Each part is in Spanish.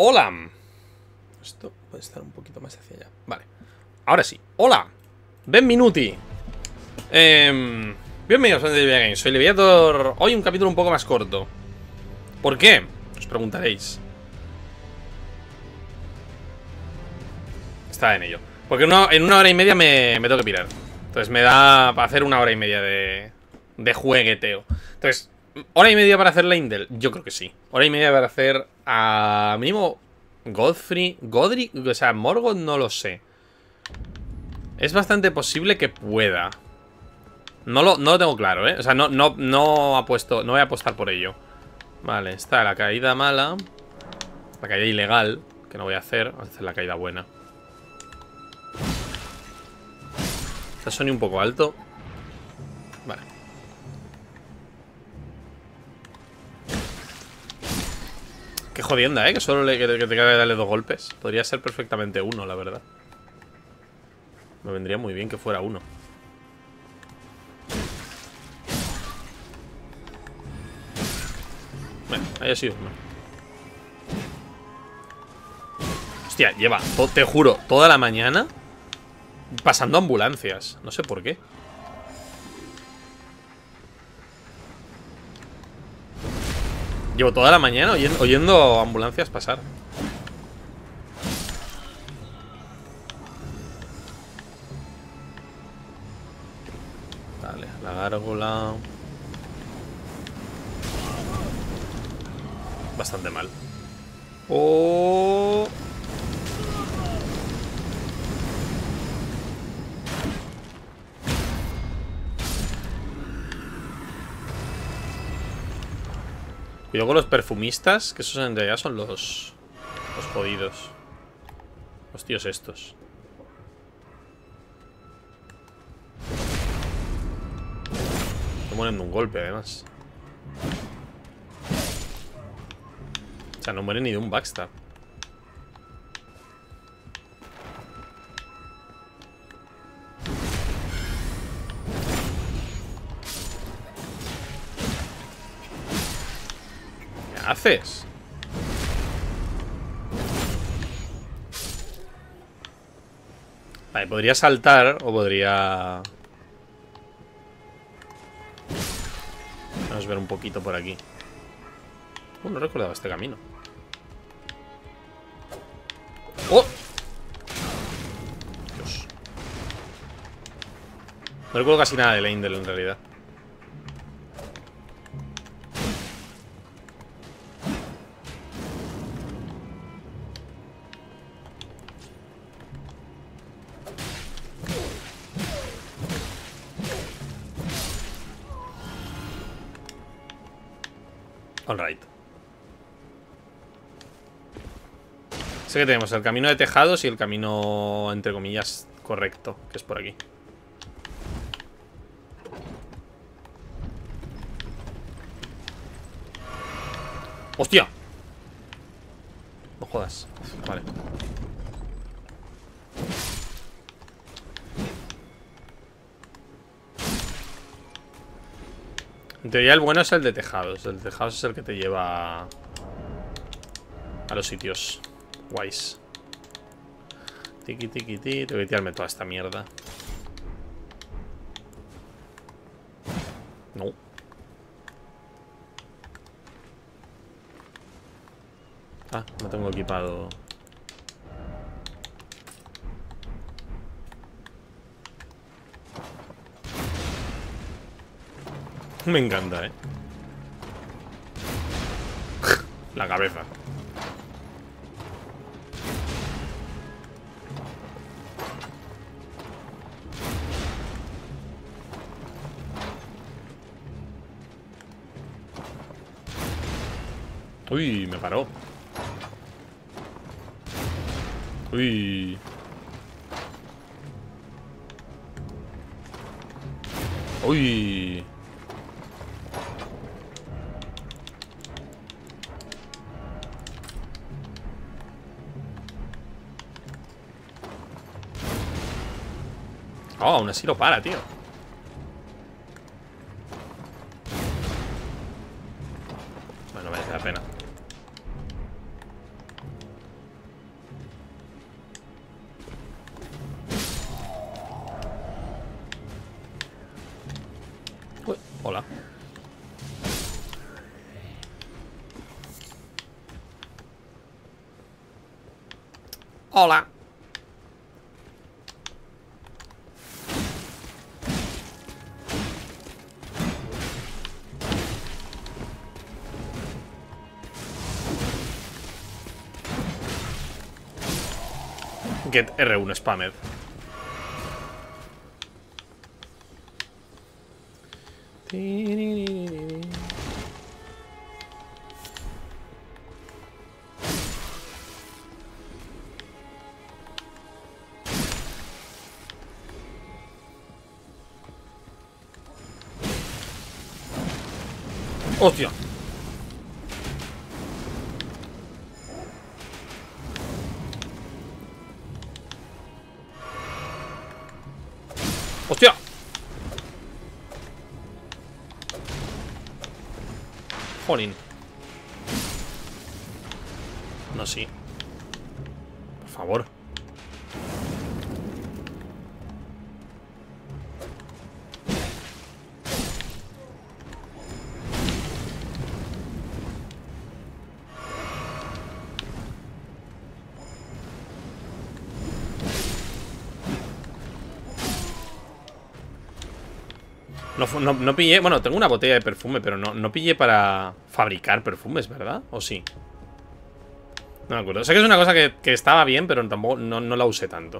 Hola. Esto puede estar un poquito más hacia allá. Vale. Ahora sí. Hola. Benvenuti. Eh, bienvenidos a Livia Games. Soy Leviator. Hoy un capítulo un poco más corto. ¿Por qué? Os preguntaréis. Está en ello. Porque en una hora y media me, me tengo que pirar. Entonces me da para hacer una hora y media de, de juegueteo. Entonces, ¿hora y media para hacer la Indel? Yo creo que sí. Hora y media para hacer a mínimo Godfrey. Godric, o sea, Morgoth no lo sé. Es bastante posible que pueda. No lo, no lo tengo claro, ¿eh? O sea, no, no, no apuesto, no voy a apostar por ello. Vale, está la caída mala. La caída ilegal, que no voy a hacer. Voy a hacer la caída buena. Está Sony un poco alto. Vale. Qué jodienda, ¿eh? Que solo le, que que te darle dos golpes. Podría ser perfectamente uno, la verdad. Me vendría muy bien que fuera uno. Bueno, haya sido uno. Hostia, lleva, te juro, toda la mañana pasando ambulancias. No sé por qué. Llevo toda la mañana oyendo, ambulancias pasar. Vale, la gárgola. Bastante mal. Oh. Cuidado con los perfumistas, que esos en realidad son los, los jodidos. Los tíos estos. Se mueren de un golpe, además. O sea, no mueren ni de un backstab. Haces? Vale, podría saltar o podría... Vamos a ver un poquito por aquí. Uh, no recordaba este camino. ¡Oh! Dios. No recuerdo casi nada de la Indel en realidad. Alright. Sé que tenemos el camino de tejados y el camino, entre comillas, correcto, que es por aquí. ¡Hostia! No jodas. Vale. En teoría el bueno es el de tejados. El de tejados es el que te lleva a los sitios guays. Tiki tiki tiki. Tengo que tirarme toda esta mierda. No. Ah, no tengo equipado. Me encanta, eh. La cabeza. Uy, me paró. Uy. Uy. Aún así lo para, tío. Get R1 spammed. ¡Hostia! ¡Hostia! Jolín. No, no, pillé, bueno, tengo una botella de perfume Pero no, no pillé para fabricar perfumes, ¿verdad? ¿O sí? No me acuerdo, sé que es una cosa que, estaba bien Pero tampoco, no, no la usé tanto.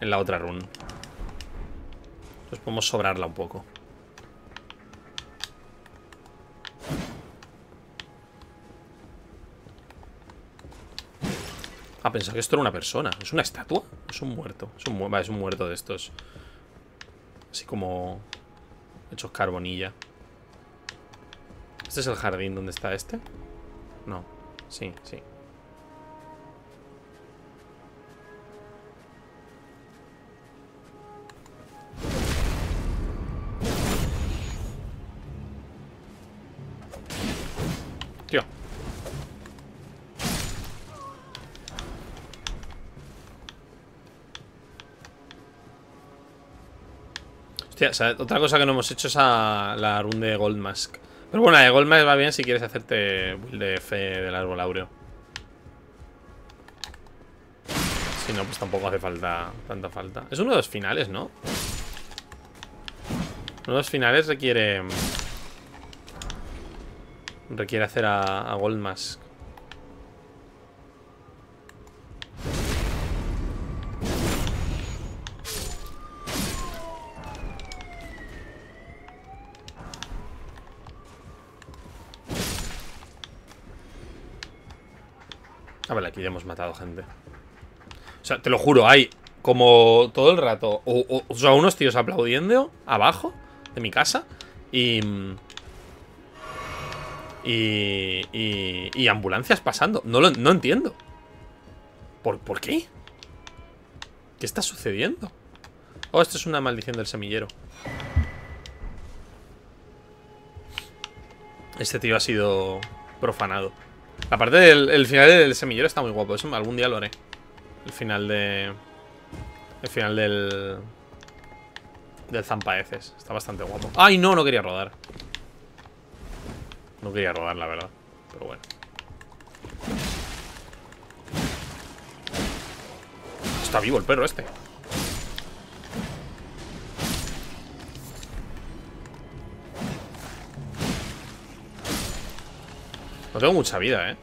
En la otra run. Entonces podemos sobrarla un poco. Ah, pensaba que esto era una persona. ¿Es una estatua? Es un muerto. Un, es un muerto de estos Así como hechos carbonilla. ¿Este es el jardín donde está este? No. Sí, sí. Otra cosa que no hemos hecho es a la run de Goldmask. Pero bueno, la de Goldmask va bien si quieres hacerte build de fe del árbol áureo. Si no, pues tampoco hace falta tanta falta. Es uno de los finales, ¿no? Uno de los finales requiere... Requiere hacer a, a Goldmask. A hemos matado gente. O sea, te lo juro, hay como todo el rato. O, sea, unos tíos aplaudiendo abajo de mi casa. Y. Y, y, ambulancias pasando. No lo no entiendo. ¿Por, ¿Por qué? ¿Qué está sucediendo? Oh, esto es una maldición del semillero. Este tío ha sido profanado. La parte del final del semillero está muy guapo. Eso algún día lo haré. El final de... El final del... Del zampaeces. Está bastante guapo. ¡Ay, no! No quería rodar. No quería rodar, la verdad. Pero bueno. Está vivo el perro este. No tengo mucha vida, ¿eh?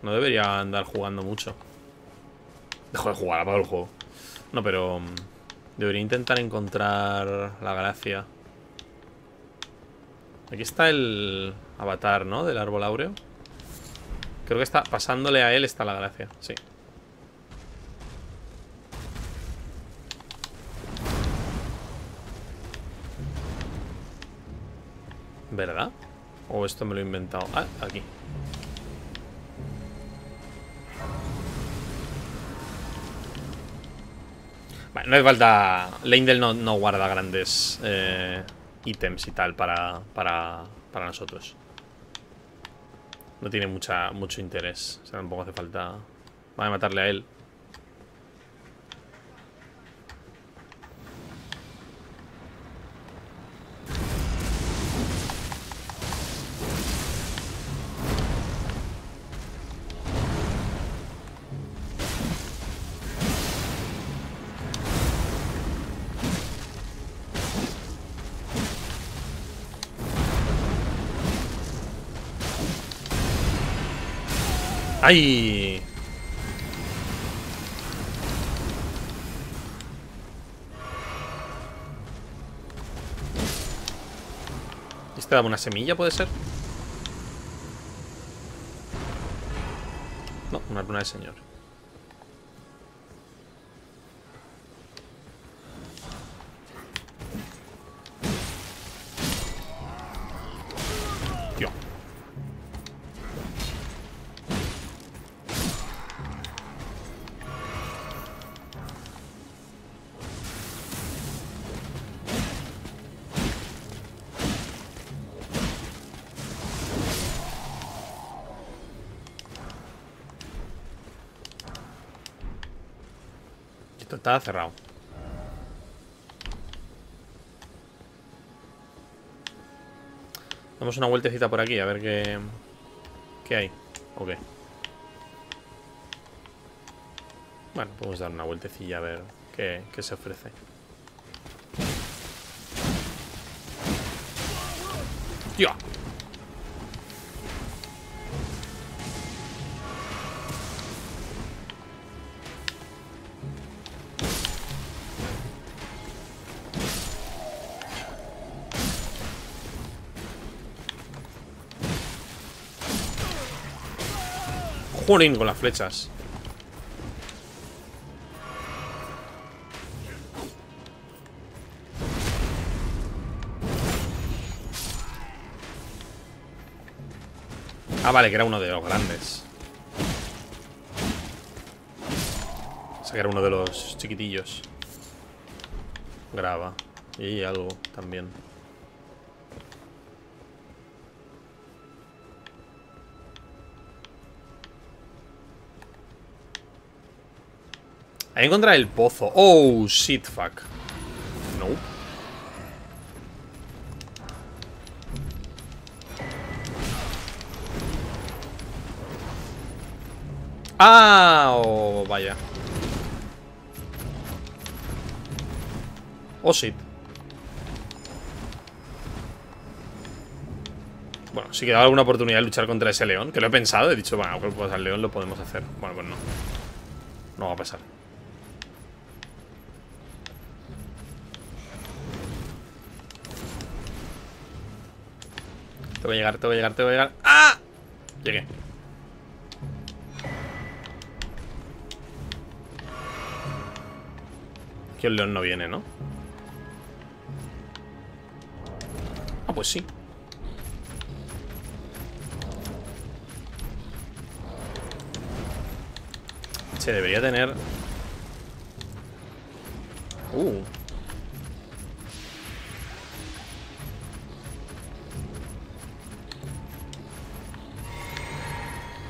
No debería andar jugando mucho. Dejo de jugar, apago el juego. No, pero... Mm, debería intentar encontrar la gracia. Aquí está el avatar, ¿no? Del árbol áureo. Creo que está pasándole a él está la gracia, sí. ¿Verdad? ¿O esto me lo he inventado? Ah, aquí. Vale, no hace falta... Leindel no, no guarda grandes eh, ítems y tal para, para, para nosotros. No tiene mucha, mucho interés. O sea, tampoco hace falta... A matarle a él ¡Ay! ¿Este daba una semilla, puede ser? No, una luna de señor Estaba cerrado. Damos una vueltecita por aquí a ver qué, qué hay. Ok. Bueno, podemos dar una vueltecilla a ver qué, qué se ofrece. ¡Tío! Con las flechas. Ah, vale, que era uno de los grandes. O sea, que era uno de los chiquitillos. Graba. Y algo también. Hay que encontrar el pozo. Oh, shit, fuck. No. Ah, oh, vaya. Oh, shit. Bueno, si queda alguna oportunidad de luchar contra ese león, que lo he pensado, he dicho, bueno, pues al león lo podemos hacer. Bueno, pues no. No va a pasar. A llegar, te voy a llegar, te voy a llegar. ¡Ah! Llegué. Que el león no viene, ¿no? Ah, pues sí. Se debería tener... Uh,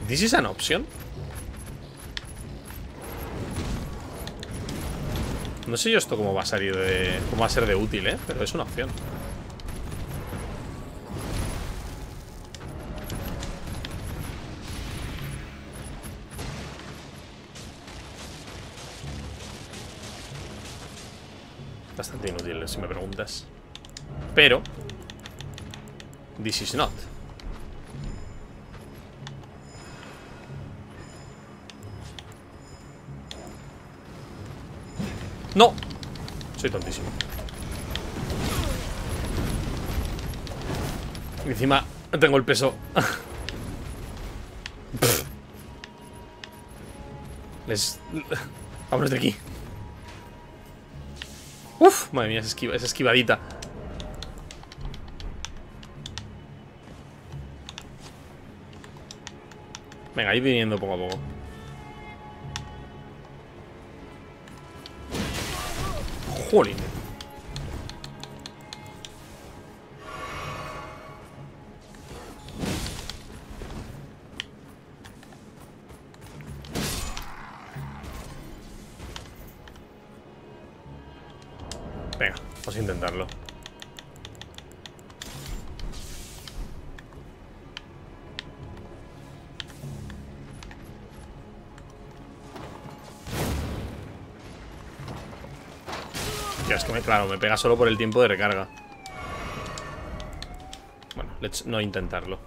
¿This is an option? No sé yo esto cómo va a salir de... Cómo va a ser de útil, ¿eh? Pero es una opción Bastante inútil, si me preguntas Pero This is not ¡No! Soy tontísimo. Y encima tengo el peso. Les... Vámonos de aquí. Uf, madre mía, esa, esquiva, esa esquivadita. Venga, ir viniendo poco a poco Jolín. Venga, claro, me pega solo por el tiempo de recarga. Bueno, let's no intentarlo.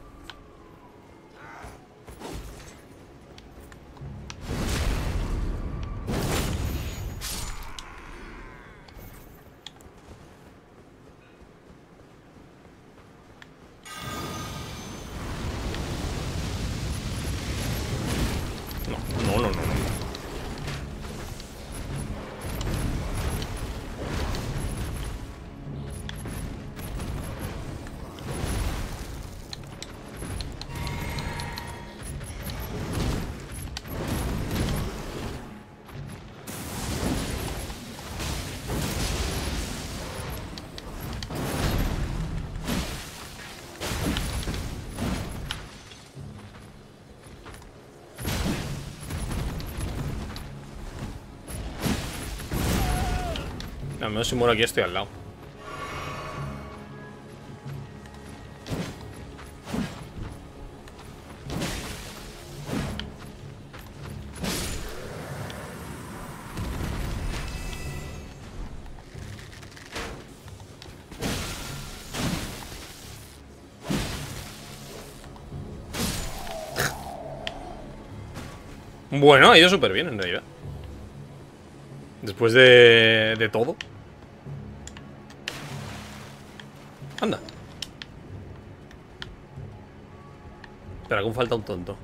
Menos si muero aquí estoy al lado. Bueno, ha ido súper bien en realidad. Después de, de todo. Aún falta un tonto.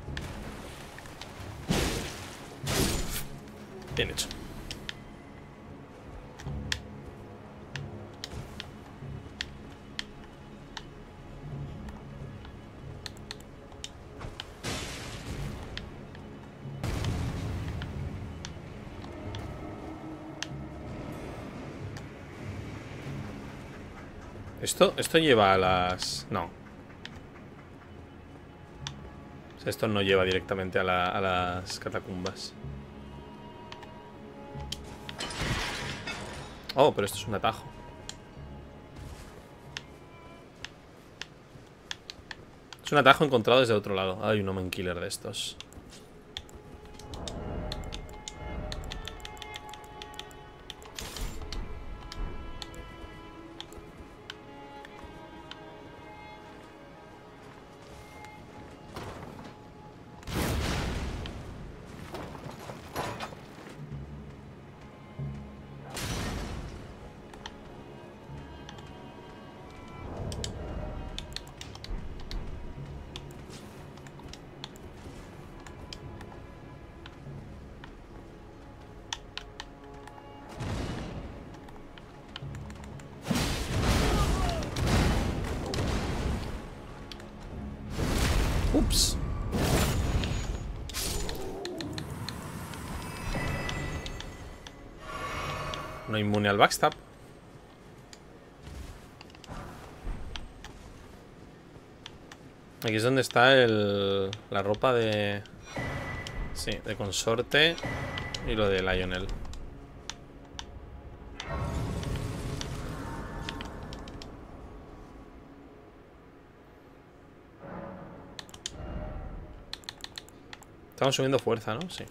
Bien hecho. Esto, esto lleva a las... No. Esto no lleva directamente a, a las catacumbas. Oh, pero esto es un atajo. Es un atajo encontrado desde otro lado. Hay un Omen Killer de estos. Al backstab. Aquí es donde está el, la ropa de... Sí, de consorte y lo de Lionel. Estamos subiendo fuerza, ¿no? Sí.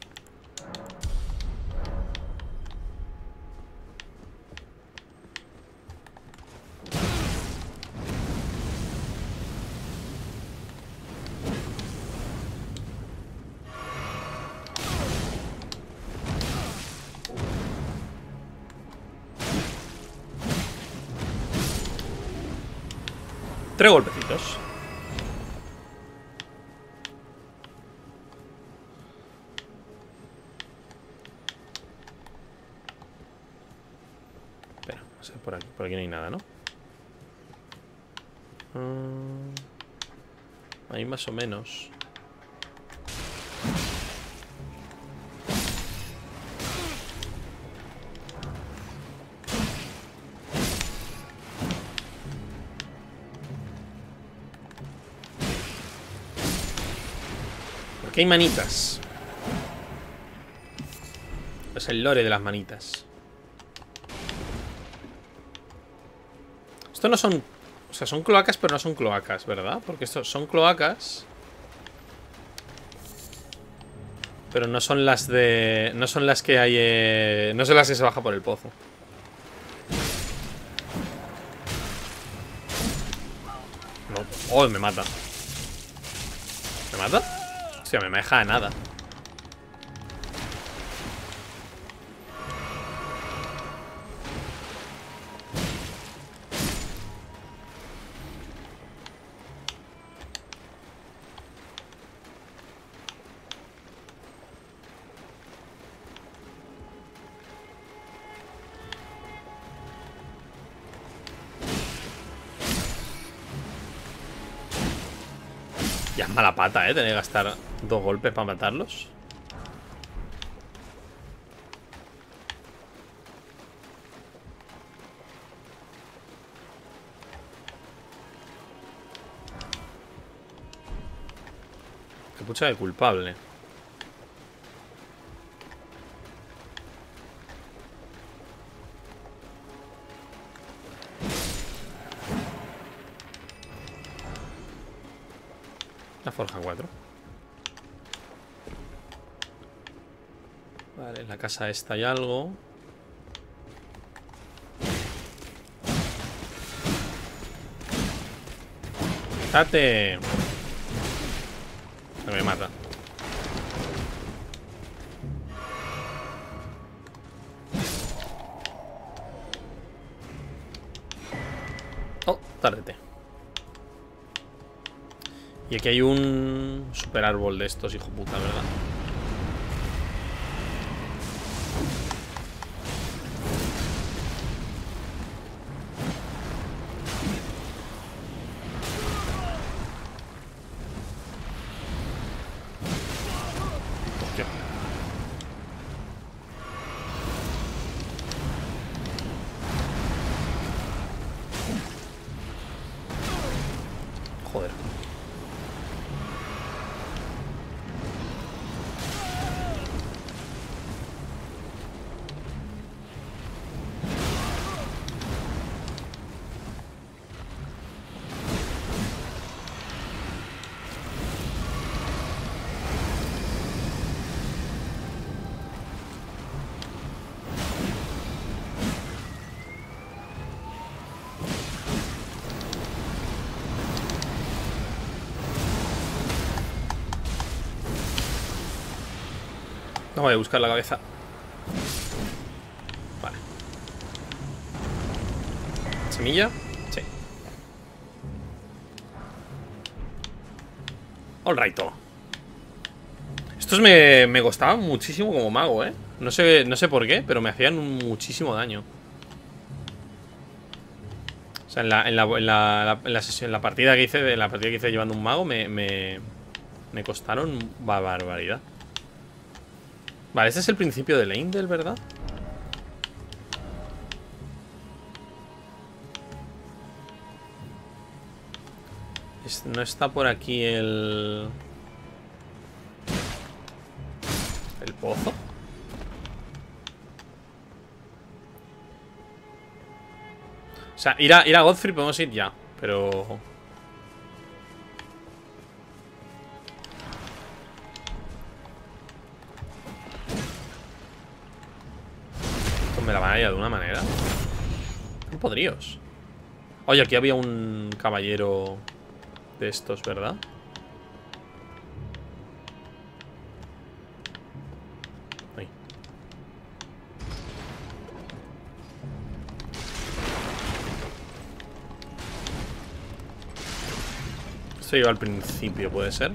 Más o menos. Porque hay manitas. Es el lore de las manitas. Esto no son... O sea, son cloacas, pero no son cloacas, ¿verdad? Porque estos son cloacas. Pero no son las de... No son las que hay... Eh... No son las que se baja por el pozo. No. Oh, me mata. ¿Me mata? Hostia, me deja de nada. Mala pata, ¿eh? Tener que gastar dos golpes para matarlos. Qué pucha de culpable. Forja 4. Vale, en la casa esta hay algo. ¡Date! Se me mata. Aquí hay un super árbol de estos, hijo puta, ¿verdad? No a buscar la cabeza. Vale. ¿Semilla? Sí. All right, Estos me, me costaban muchísimo como mago, ¿eh? No sé, no sé por qué, pero me hacían muchísimo daño. O sea, en la, en la, en la, en la partida que hice, de la partida que hice llevando un mago, me, me, me costaron barbaridad. Vale, este es el principio de Leindel, ¿verdad? No está por aquí el... ¿El pozo? O sea, ir a, ir a Godfrey podemos ir ya, pero... la van de una manera. No podríos. Oye, aquí había un caballero de estos, ¿verdad? Ahí. Esto iba al principio, ¿puede ser?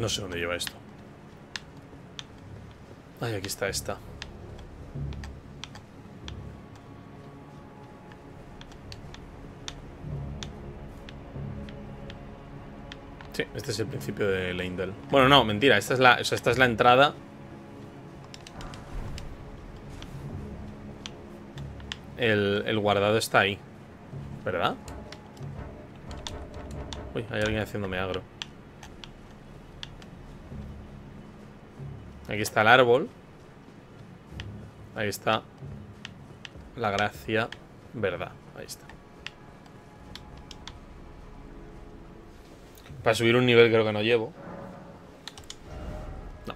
No sé dónde lleva esto. Ay, aquí está esta. Sí, este es el principio de Leindel. Bueno, no, mentira. Esta es la, o sea, esta es la entrada. El, el guardado está ahí. ¿Verdad? Uy, hay alguien haciéndome agro. Aquí está el árbol. Ahí está la gracia verdad. Ahí está. Para subir un nivel creo que no llevo. No.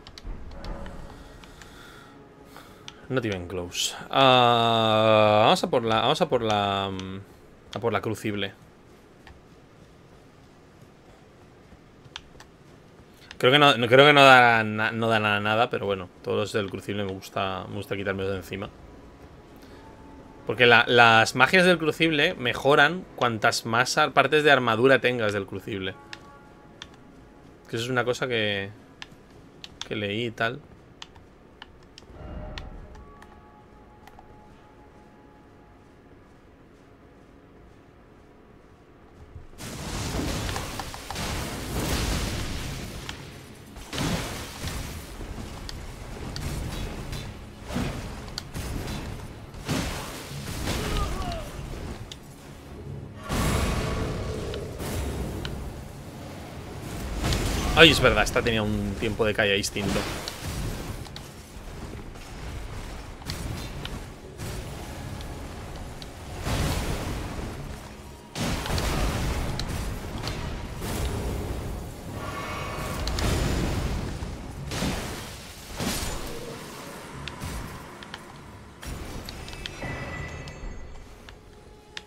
Not even close. Ah, vamos a por la. Vamos a por la. mm, A por la crucible. Creo que no, creo que no da, na- no da nada, pero bueno, todos los del crucible me gusta, me gusta quitármelos de encima. Porque la- las magias del crucible mejoran cuantas más ar- partes de armadura tengas del crucible. Que eso es una cosa que, que leí y tal. Ay, es verdad, esta tenía un tiempo de caída distinto.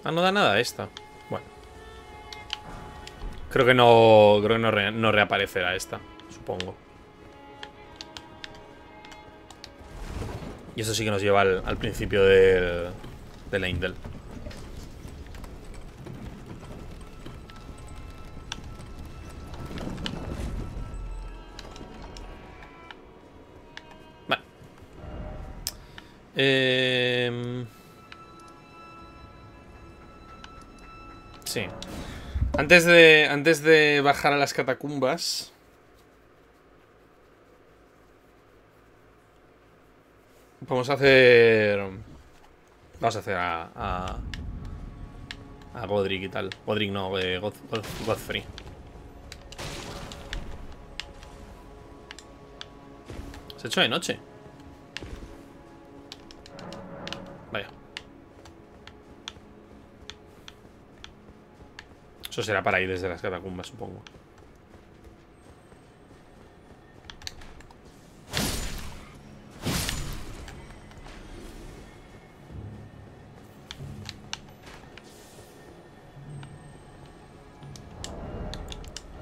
Ah, no da nada esta. Creo que no. Creo que no, re- no reaparecerá esta. Supongo. Y eso sí que nos lleva al, principio del, de la. Vale. Em, Antes de, antes de bajar a las catacumbas... Vamos a hacer... Vamos a hacer a... A, a Godric y tal. Godric no, eh, God- God- Godfrey. Se ha hecho de noche. Eso será para ir desde las catacumbas, supongo.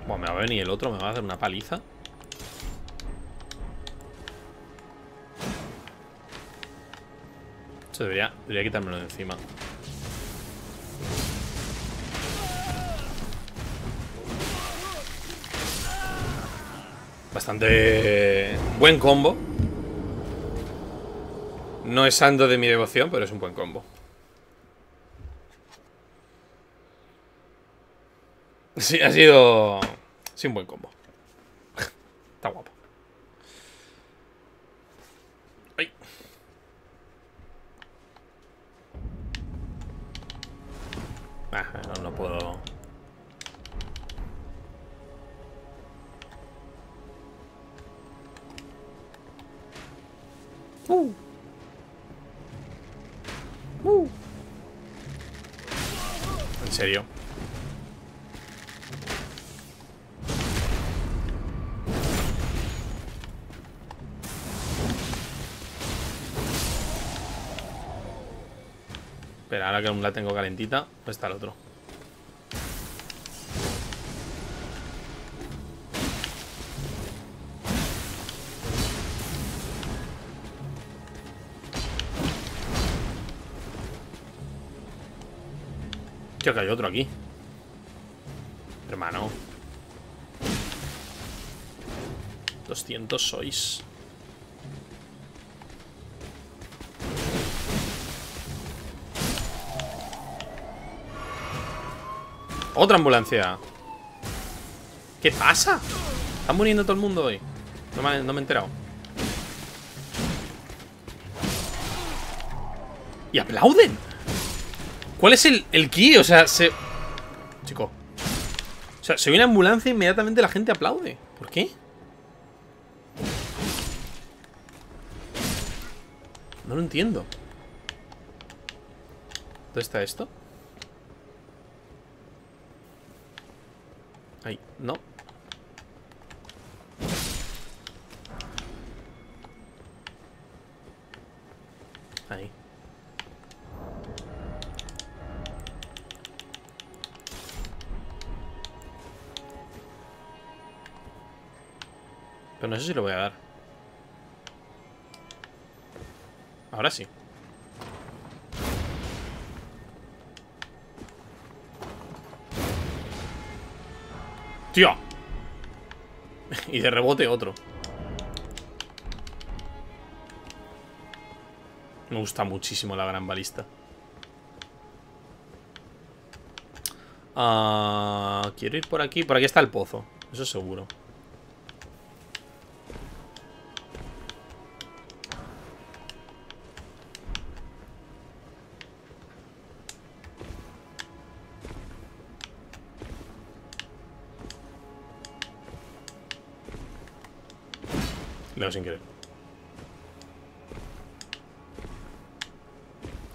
Bueno, me va a venir el otro, me va a hacer una paliza. Debería, debería quitármelo de encima. Bastante buen combo. No es santo de mi devoción, pero es un buen combo. Sí, ha sido... Sí, un buen combo. Ahora que aún la tengo calentita, ¿dónde está el otro? Que hay otro aquí. Hermano. 200 sois. Otra ambulancia. ¿Qué pasa? ¿Está muriendo todo el mundo hoy? No me, no he enterado. Y aplauden. ¿Cuál es el, el key? O sea, se... Chico. O sea, se ve una ambulancia e inmediatamente la gente aplaude. ¿Por qué? No lo entiendo. ¿Dónde está esto? Ahí, no. Ahí. Pero no sé si lo voy a dar. Ahora sí. ¡Tío! y de rebote otro. Me gusta muchísimo la gran balista. Ah, quiero ir por aquí. Por aquí está el pozo. Eso seguro. Sin querer.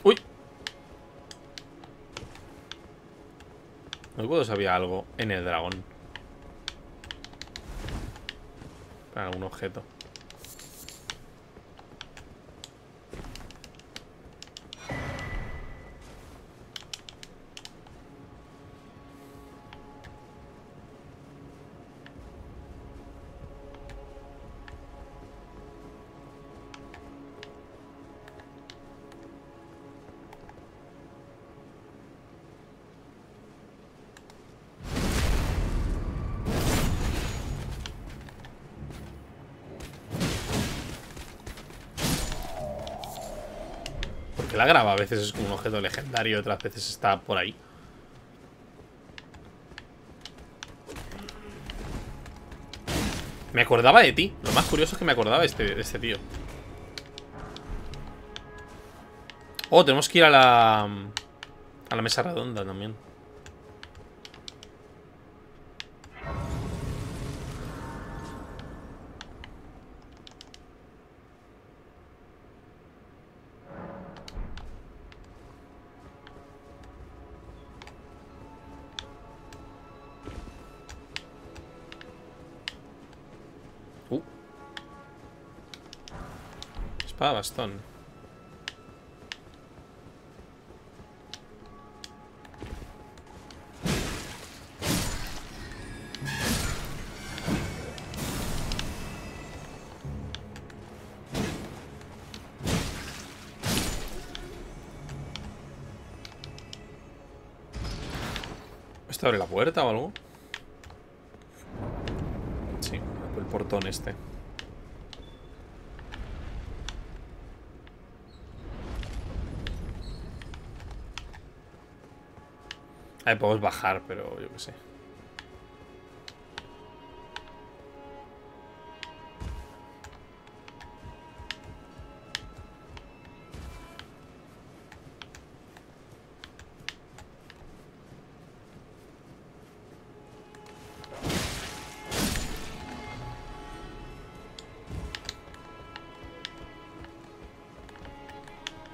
¡Uy! No recuerdo si había algo en el dragón. Algún objeto. La grava a veces es como un objeto legendario, otras veces está por ahí. Me acordaba de ti. Lo más curioso es que me acordaba este, de este tío. Oh, tenemos que ir a la... A la mesa redonda también. Bastón. ¿Esto abre la puerta o algo? Sí, el portón este. Ahí podemos bajar, pero yo qué sé.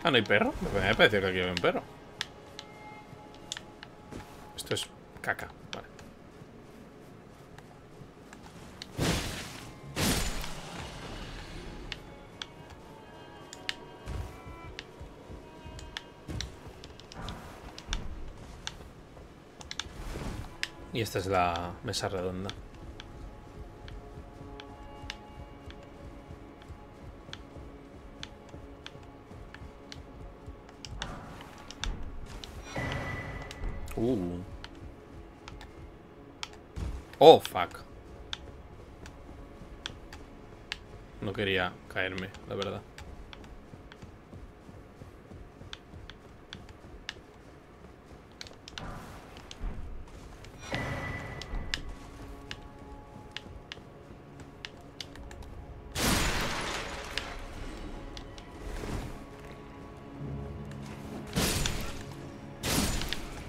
Ah, ¿no hay perro? Me parecía que aquí había un perro. Caca. Vale. Y esta es la mesa redonda.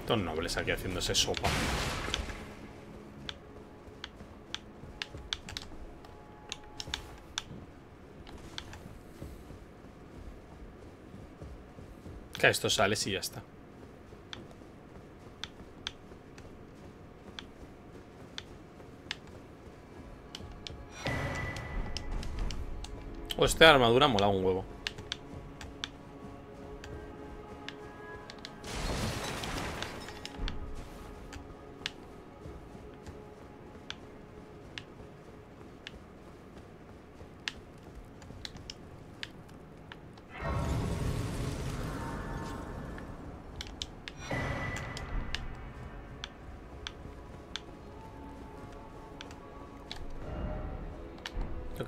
Estos nobles aquí haciéndose sopa. Que esto sale y ya está. O esta armadura mola un huevo.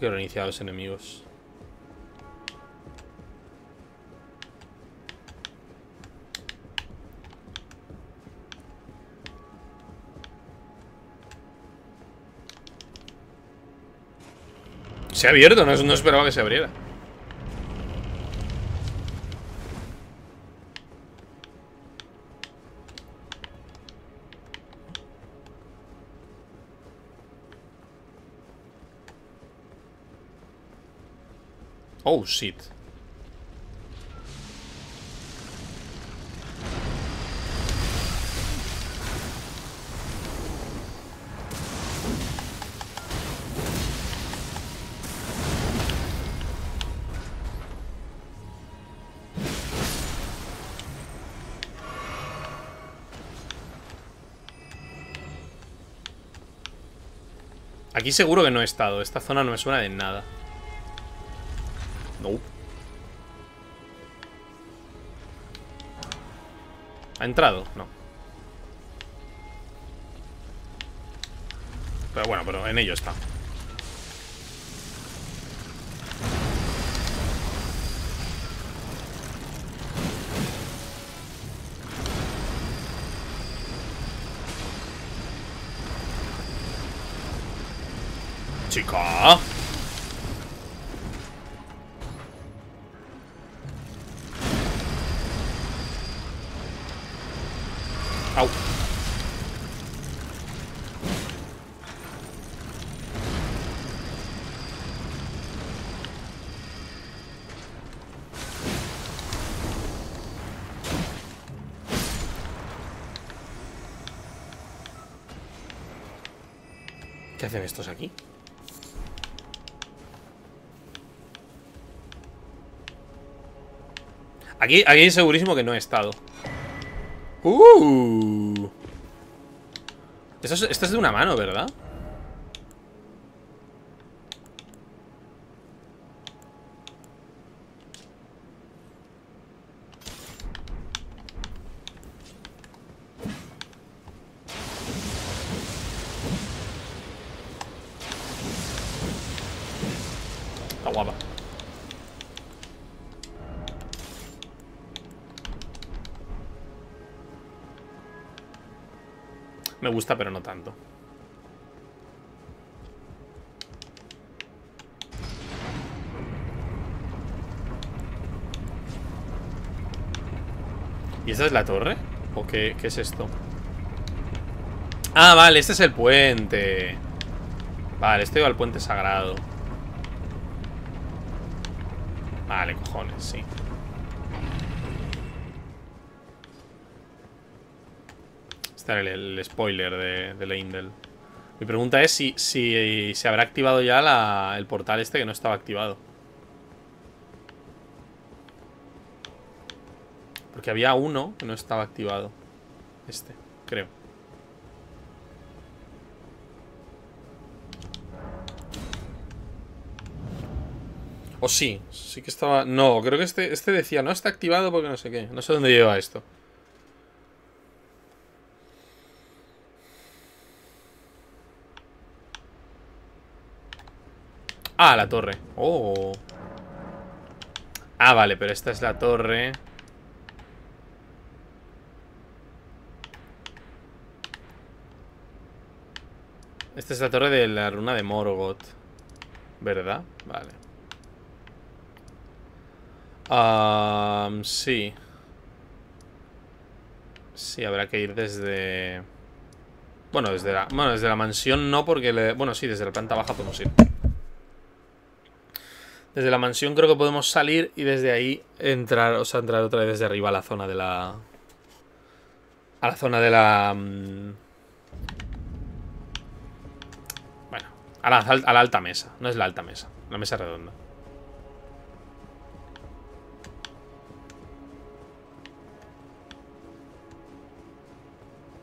Quiero iniciar a los enemigos. Se ha abierto, no esperaba que se abriera. Oh, shit. Aquí seguro que no he estado. Esta zona no me suena de nada. ¿Ha entrado? No. Pero bueno, pero en ello está. Chica. ¿Qué hacen estos aquí? Aquí, aquí segurísimo que no he estado. Uh. Esto es, esto es de una mano, ¿verdad? Gusta, pero no tanto. ¿Y esta es la torre? ¿O qué, qué es esto? Ah, vale, este es el puente Vale, estoy al puente sagrado Vale, cojones, sí El, spoiler de, la Indel Mi pregunta es si, si se habrá activado ya el portal este que no estaba activado Porque había uno que no estaba activado Este, creo O sí, sí que estaba... No, creo que este, este decía, no está activado porque no sé qué. No sé dónde lleva esto. Ah, la torre. Oh. Ah, vale, pero esta es la torre. Esta es la torre de la runa de Morgoth. ¿Verdad? Vale. Sí. Sí, habrá que ir desde... Bueno, desde la, bueno, desde la mansión no, porque... Bueno, sí, desde la planta baja podemos ir. Desde la mansión creo que podemos salir y desde ahí entrar, o sea, entrar otra vez desde arriba a la zona de la... A la zona de la... Um, bueno, a la, a la alta mesa. No es la alta mesa, la mesa redonda.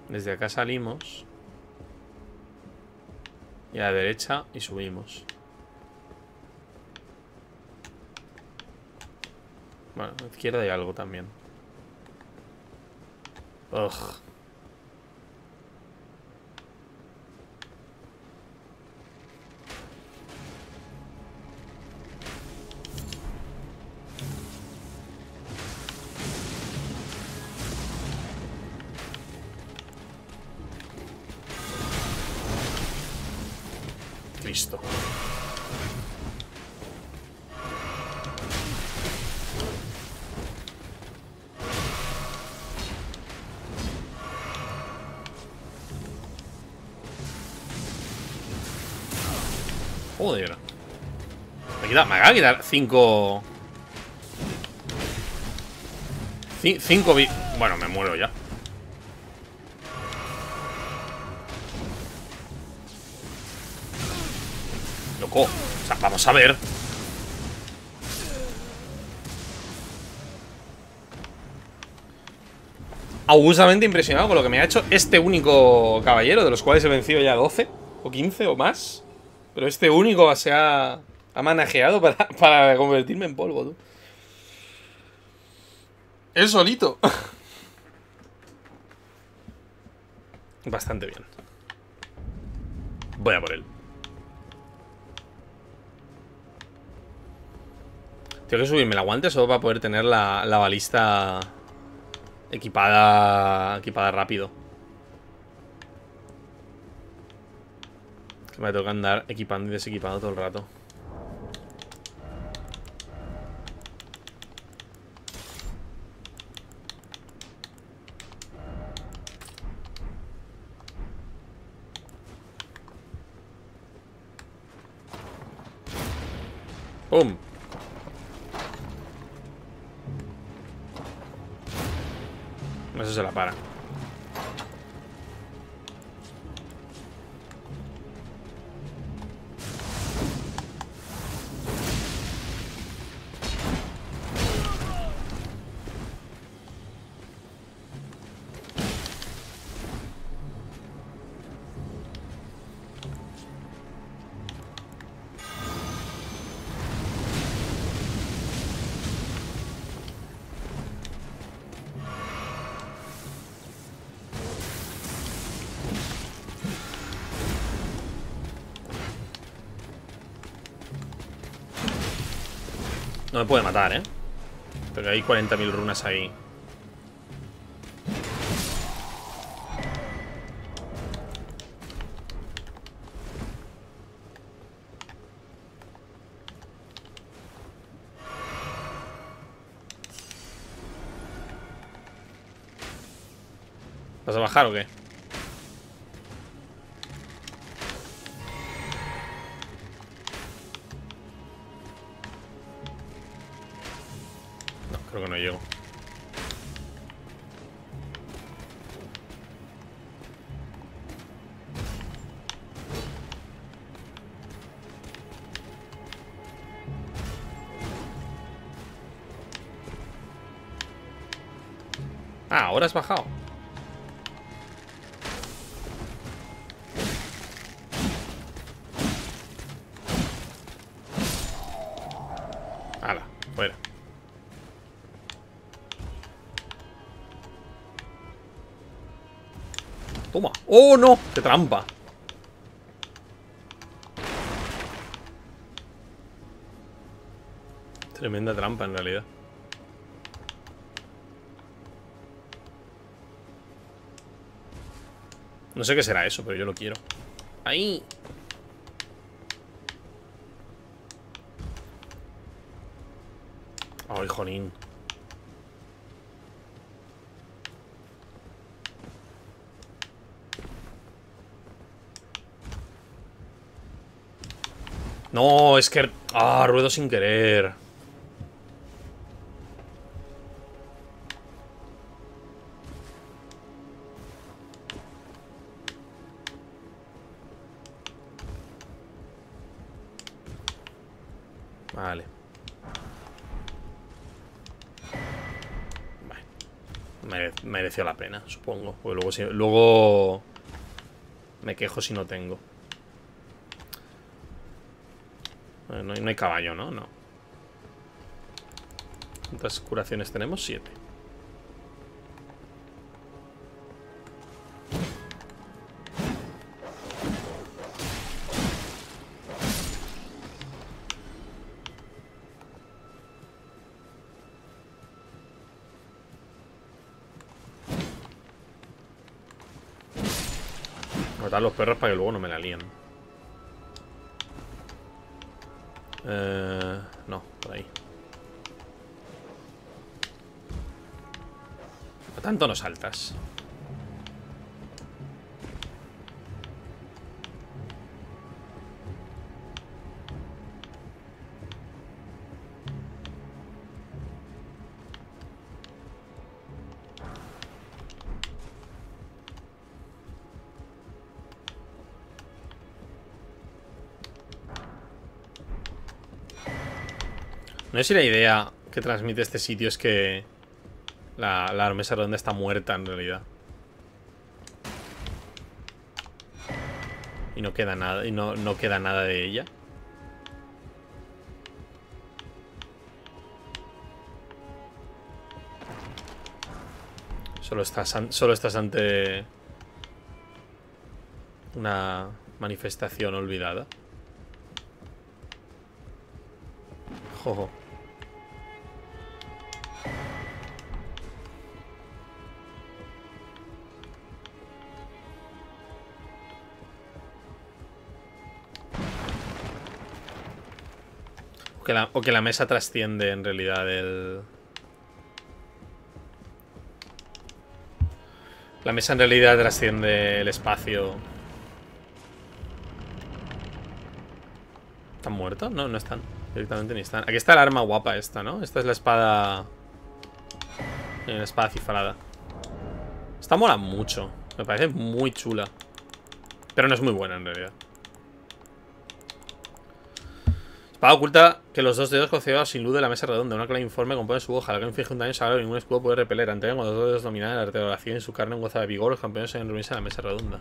Desde acá salimos. Y a la derecha y subimos. Bueno, a la izquierda hay algo también. Ugh. Cristo. Joder. Me, quita, me acaba de quitar 5... 5 vi... Bueno, me muero ya. Loco. O sea, vamos a ver. augustamente impresionado con lo que me ha hecho este único caballero, de los cuales he vencido ya 12 o 15 o más. Pero este único se ha, ha manajeado para, para convertirme en polvo, tú. Él solito. Bastante bien. Voy a por él. Tengo que subirme el aguante solo para poder tener la, la balista Equipada. Equipada rápido. Me toca andar equipando y desequipando todo el rato. ¡Pum! Eso se la para. No me puede matar, ¿eh? Pero hay 40.000 runas ahí. ¿Vas a bajar o qué? Has bajado. Hala, fuera. Toma. ¡Oh, no! ¡Qué trampa! Tremenda trampa, en realidad. No sé qué será eso, pero yo lo quiero. ¡Ahí! ¡Ay, jonín! No, es que... Ah, ruedo sin querer. La pena, supongo. Porque luego, luego me quejo si no tengo. No hay, no hay caballo, ¿no? No. ¿Cuántas curaciones tenemos? Siete. Los perros para que luego no me la líen. Eh, no, por ahí. ¿A tanto no saltas? No sé si la idea que transmite este sitio es que la, la mesa redonda está muerta en realidad. Y no queda nada, y no, no queda nada de ella. Solo estás, solo estás ante una manifestación olvidada. Jojo. O que, la, o que la mesa trasciende en realidad el... La mesa en realidad trasciende el espacio. ¿Están muertos? No, no están. Directamente ni están. Aquí está el arma guapa esta, ¿no? Esta es la espada... La espada cifrada. Esta mola mucho. Me parece muy chula. Pero no es muy buena en realidad. Espada oculta que los dos dedos concedidos sin luz de la mesa redonda. Una clave informe compone su hoja. La que inflige un daño sagrado ningún escudo puede repeler. Ante cuando los dos dedos dominan la articulación en su carne en goza de vigor, los campeones se reunirse en la mesa redonda.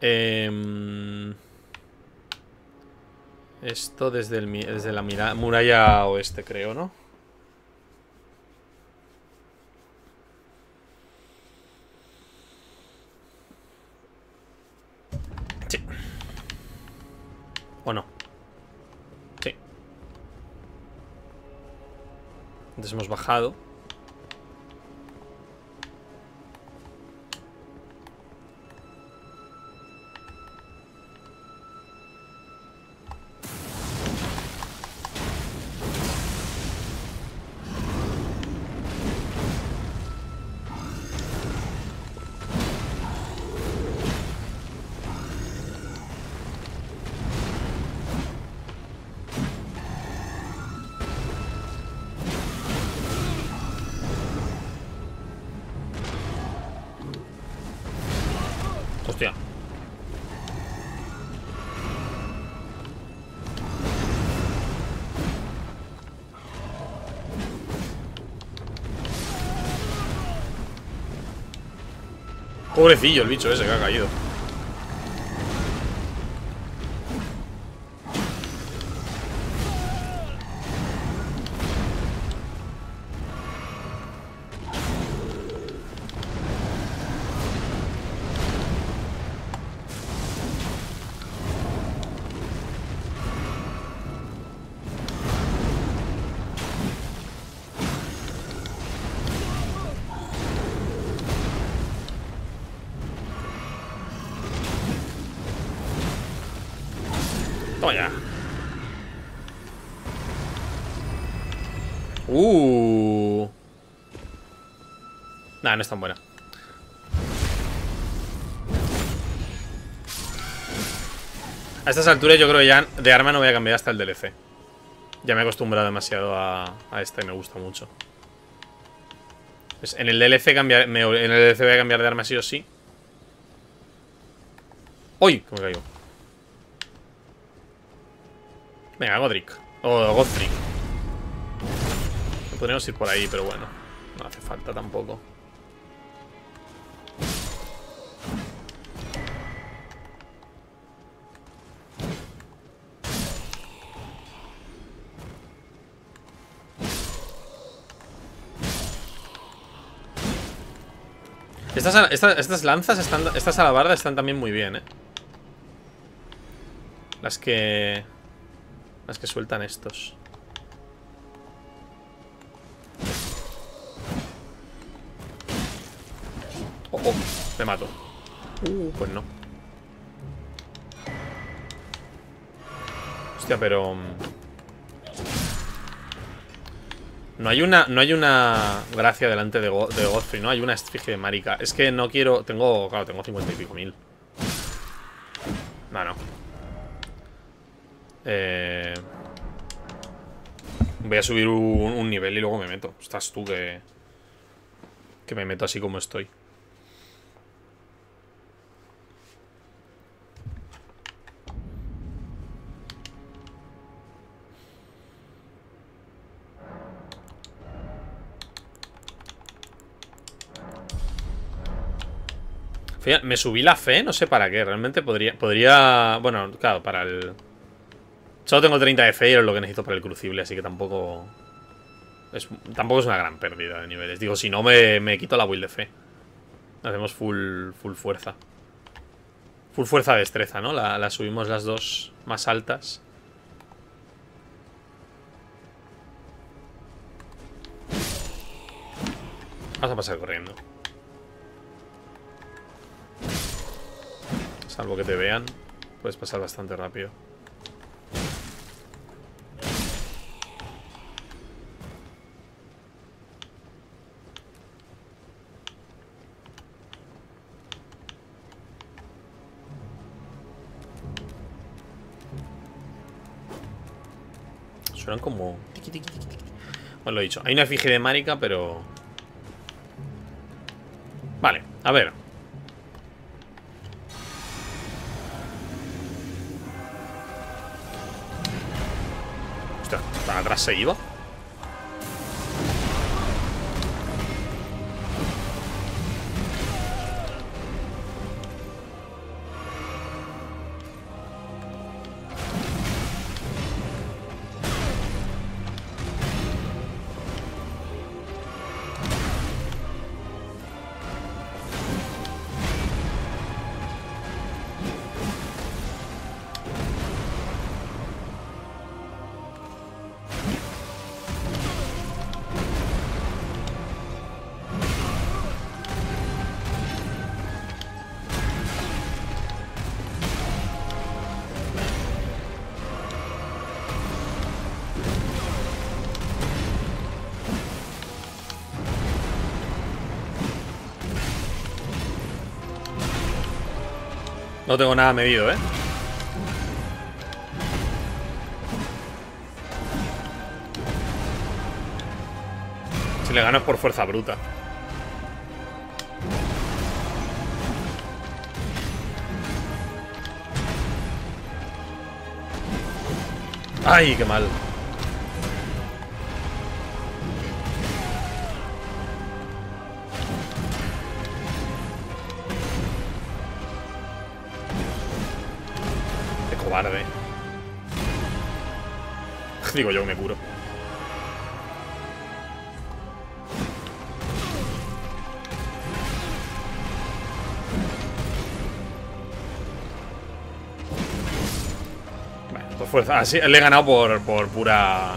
Eh... Esto desde, el, desde la muralla oeste, creo, ¿no? ¿O no? Sí. Entonces hemos bajado. Pobrecillo el bicho ese que ha caído. No es tan buena. A estas alturas yo creo que ya de arma no voy a cambiar hasta el DLC. Ya me he acostumbrado demasiado a, a esta y me gusta mucho. En el DLC cambiar, en el DLC voy a cambiar de arma sí o sí. ¡Uy! ¿Cómo caigo? Venga, Godric. O Godric. Podríamos ir por ahí, pero bueno. No hace falta tampoco. Estas, lanzas, están, estas alabardas están también muy bien, ¿eh? Las que... Las que sueltan estos. Oh, oh, me mato. Uh, pues no. Hostia, pero... no hay una, no hay una gracia delante de, Godfrey, ¿no? Hay una esfinge de marica. Es que no quiero... Tengo... Claro, tengo 50 y pico mil. No, no. Eh... Voy a subir un, un, nivel y luego me meto. Estás tú que... Que me meto así como estoy. Me subí la fe, no sé para qué. Realmente podría... podría Bueno, claro, para el... Solo tengo 30 de fe y es lo que necesito para el crucible, así que tampoco... Tampoco es una gran pérdida de niveles. Digo, si no me, me quito la build de fe. Hacemos full, full fuerza. Full fuerza destreza, ¿no? La, la subimos las dos más altas. Vamos a pasar corriendo. Salvo que te vean, puedes pasar bastante rápido. Suenan como... Bueno, lo he dicho. Hay una efigie de Marika, pero... Vale, a ver. ¿Para atrás se iba? No tengo nada medido, ¿eh? Si le gano es por fuerza bruta. ¡Ay, qué mal! Digo yo me curo. Bueno, por fuerza. Así, le he ganado por, por pura.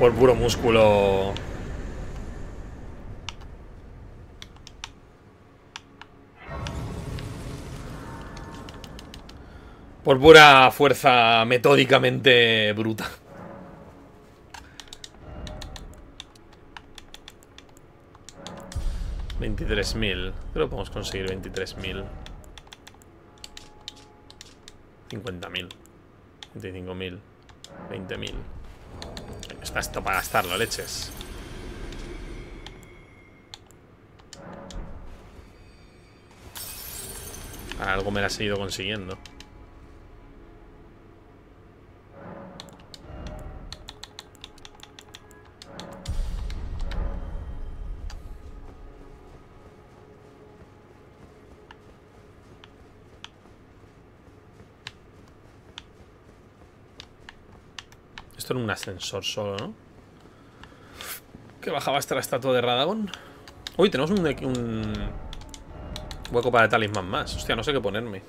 Por puro músculo. Por pura fuerza metódicamente bruta. 23.000. Creo que podemos conseguir 23.000. 50.000. 25.000. 20.000. Está esto para gastarlo, leches. Algo me la ha seguido consiguiendo. Esto era un ascensor solo, ¿no? Que bajaba hasta la estatua de Radagon. Uy, tenemos un, un hueco para talismán más. Hostia, no sé qué ponerme.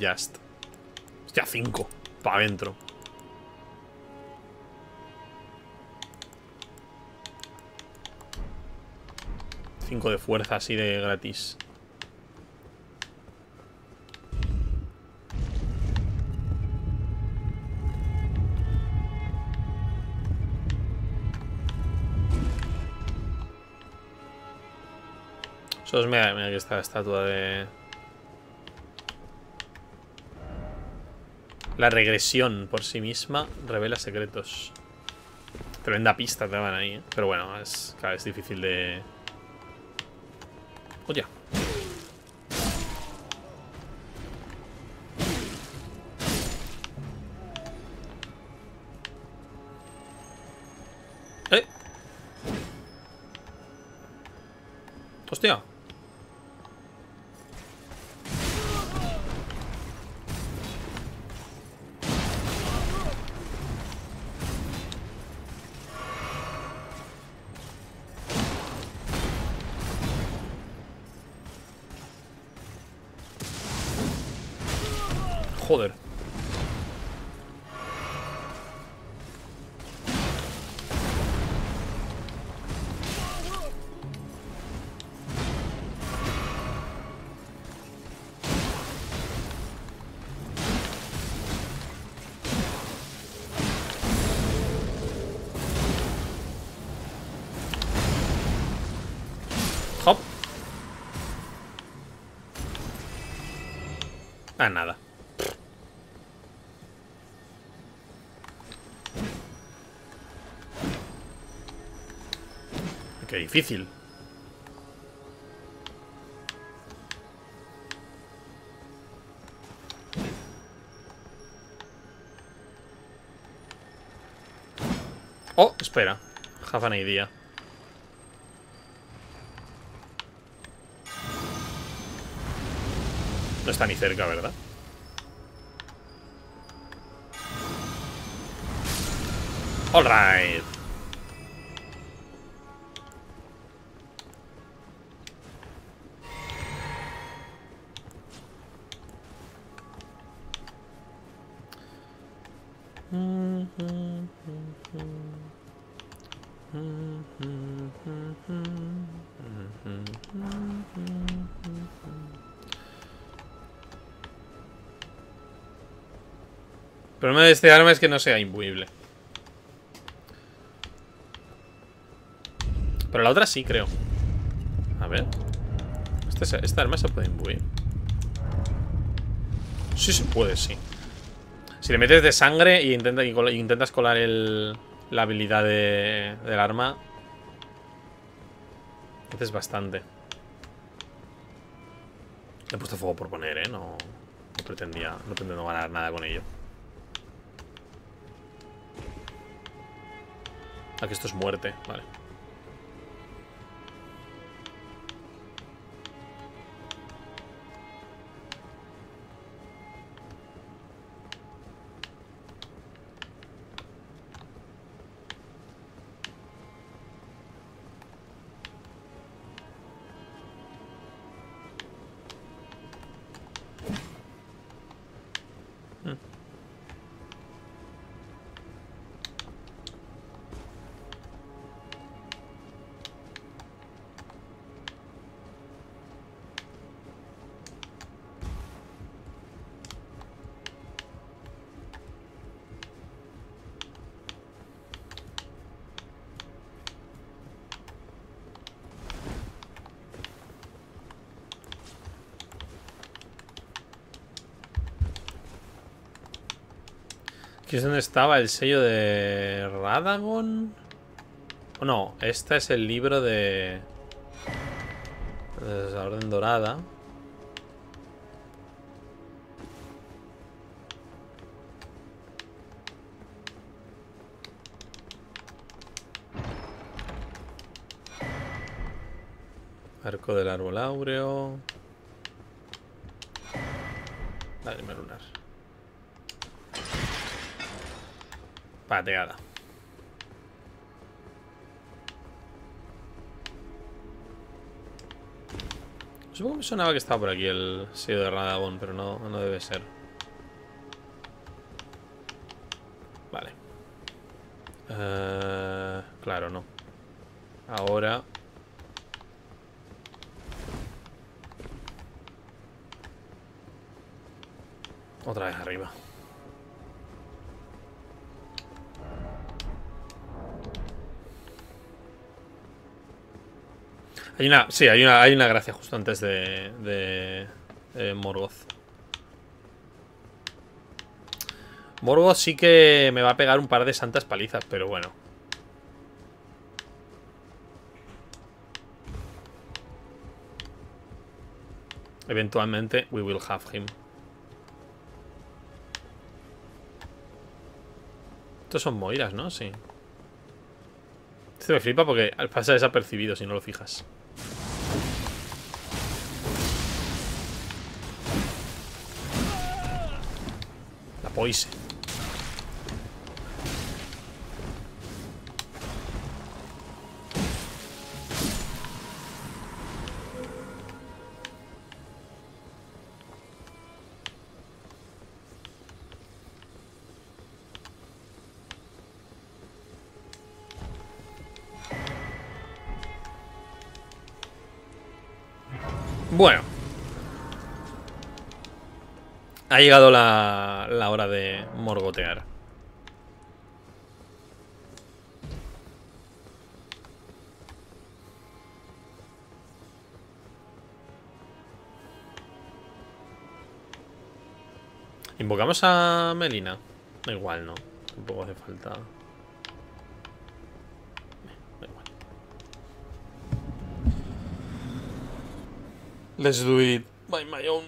Just. Hostia, 5. Para adentro. Cinco de fuerza así de gratis. Eso es mega, esta estatua de... La regresión por sí misma revela secretos. Tremenda pista te van ahí, ¿eh? Pero bueno, es, claro, es difícil de... Ah, nada. Qué difícil. Oh, espera. Have an idea. No está ni cerca, ¿verdad? All este arma es que no sea imbuible. Pero la otra sí, creo. A ver. Esta arma se puede imbuir. Sí se puede, sí. Si le metes de sangre y, intenta, intentas colar el, la habilidad de, del arma, haces bastante. Le he puesto fuego por poner, ¿eh? No, no pretendía, no pretendo ganar nada con ello. Aquí esto es muerte, vale. Aquí es donde estaba el sello de Radagon. No, este es el libro de... de la Orden Dorada. Arco del árbol áureo. Lágrima lunar. Pateada. Supongo que sonaba que estaba por aquí el sello de Radagón, pero no, no debe ser. Vale. Eh, claro, no. Ahora... Otra vez arriba. Hay una, sí, hay una, hay una gracia justo antes de, de. Morgoth sí que me va a pegar un par de santas palizas, pero bueno. Eventualmente, we will have him. Estos son moiras, ¿no? Sí. Este me flipa porque pasa desapercibido si no lo fijas. Poise. Bueno. Ha llegado la, la hora de morgotear. ¿Invocamos a Melina? Igual, ¿no? Tampoco hace falta... Let's do it by my own.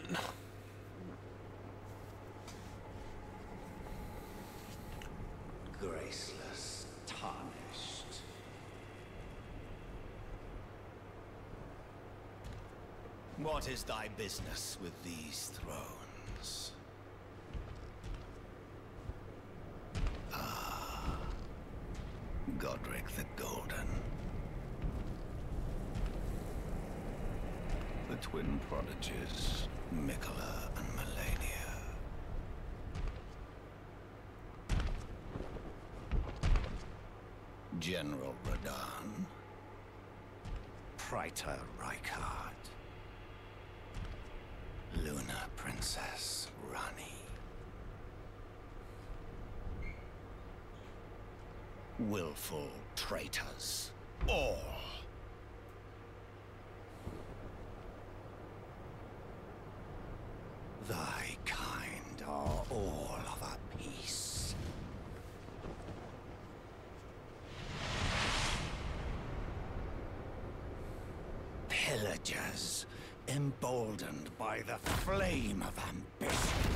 Business with these thrones? Ah, Godric the Golden. The twin prodigies, Mikola and Melania. General Radan, Praetor Rykard, Luna Princess Rani, willful traitors, all. Thy kind are all of a piece. Pillagers, emboldened by the flame of ambition.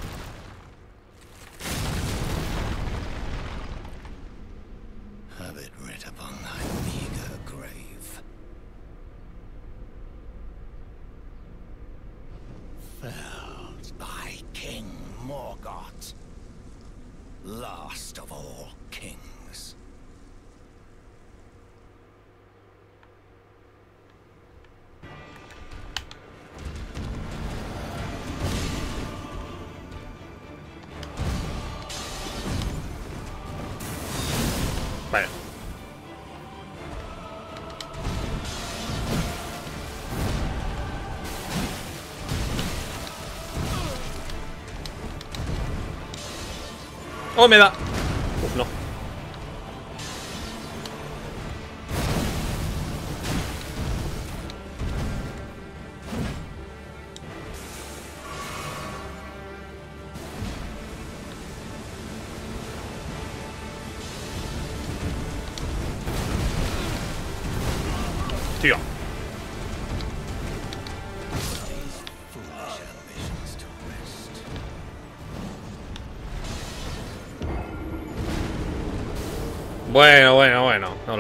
¡Oh, me da!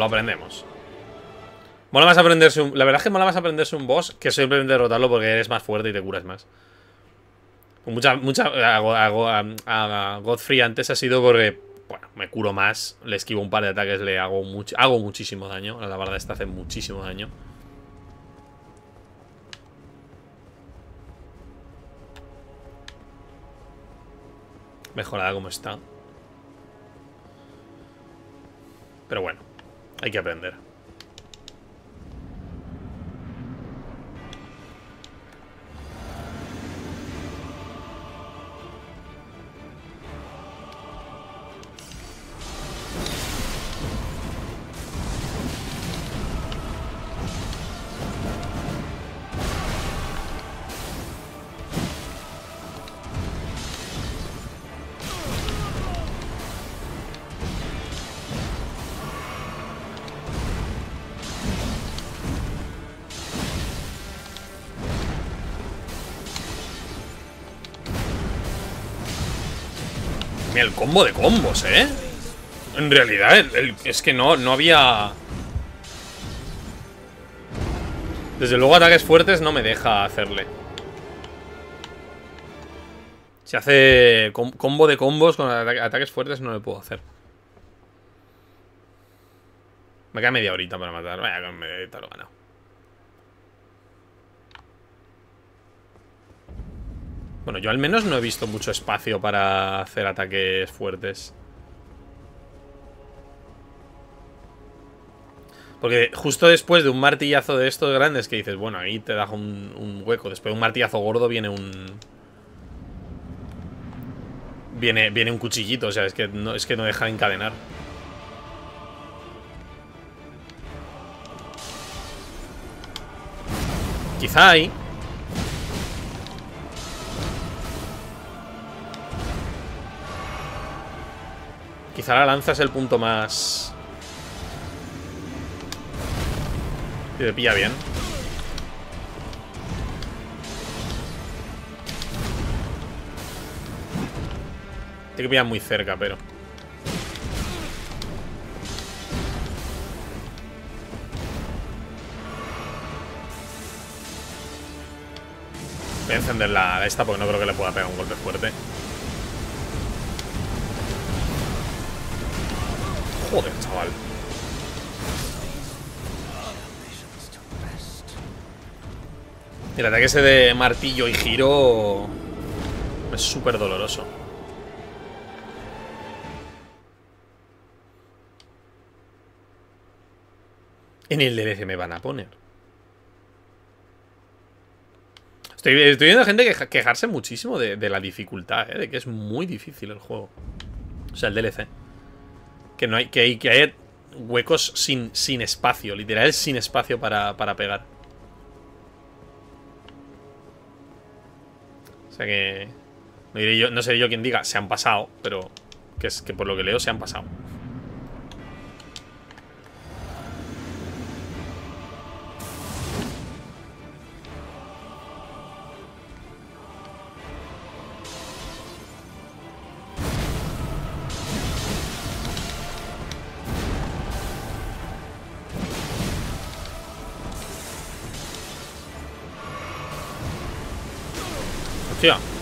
Aprendemos. Mola más aprenderse un... La verdad es que mola más aprenderse un boss que simplemente derrotarlo porque eres más fuerte y te curas más. Mucha, mucha... A- a Godfrey antes ha sido porque... Bueno, me curo más, le esquivo un par de ataques, le hago, mucho, hago muchísimo daño. La verdad, esta hace muchísimo daño. Mejorada como está. Pero bueno, hay que aprender. El combo de combos, ¿eh? En realidad, es que no, no había... Desde luego ataques fuertes no me deja hacerle. Si hace com- combo de combos con ata- ataques fuertes no le puedo hacer. Me queda media horita para matar. Vaya, con media horita lo he ganado. Bueno, yo al menos no he visto mucho espacio para hacer ataques fuertes. Porque justo después de un martillazo de estos grandes que dices, bueno, ahí te da un, hueco. Después de un martillazo gordo viene un... Viene, viene un cuchillito, o sea, es que no, es que no deja de encadenar. Quizá ahí. Quizá la lanza es el punto más... Que te pilla bien. Tiene que pillar muy cerca, pero... Voy a encender la esta porque no creo que le pueda pegar un golpe fuerte. Joder, chaval. El ataque ese de martillo y giro es súper doloroso. En el DLC me van a poner. Estoy, estoy viendo gente queja- quejarse muchísimo de, de la dificultad, ¿eh? de que es muy difícil el juego. O sea, el DLC. Que no hay, que hay, que hay huecos sin, sin espacio, literal sin espacio para, para pegar. O sea que. No, diré yo, no seré yo quien diga, se han pasado, pero que es que por lo que leo se han pasado. Hostia.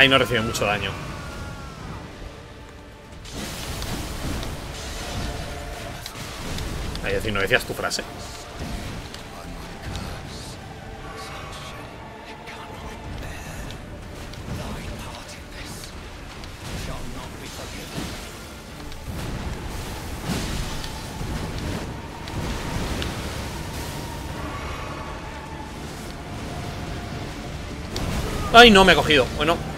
Ahí no recibe mucho daño. Ahí decir, no decías tu frase. Ay, no, me ha cogido. Bueno.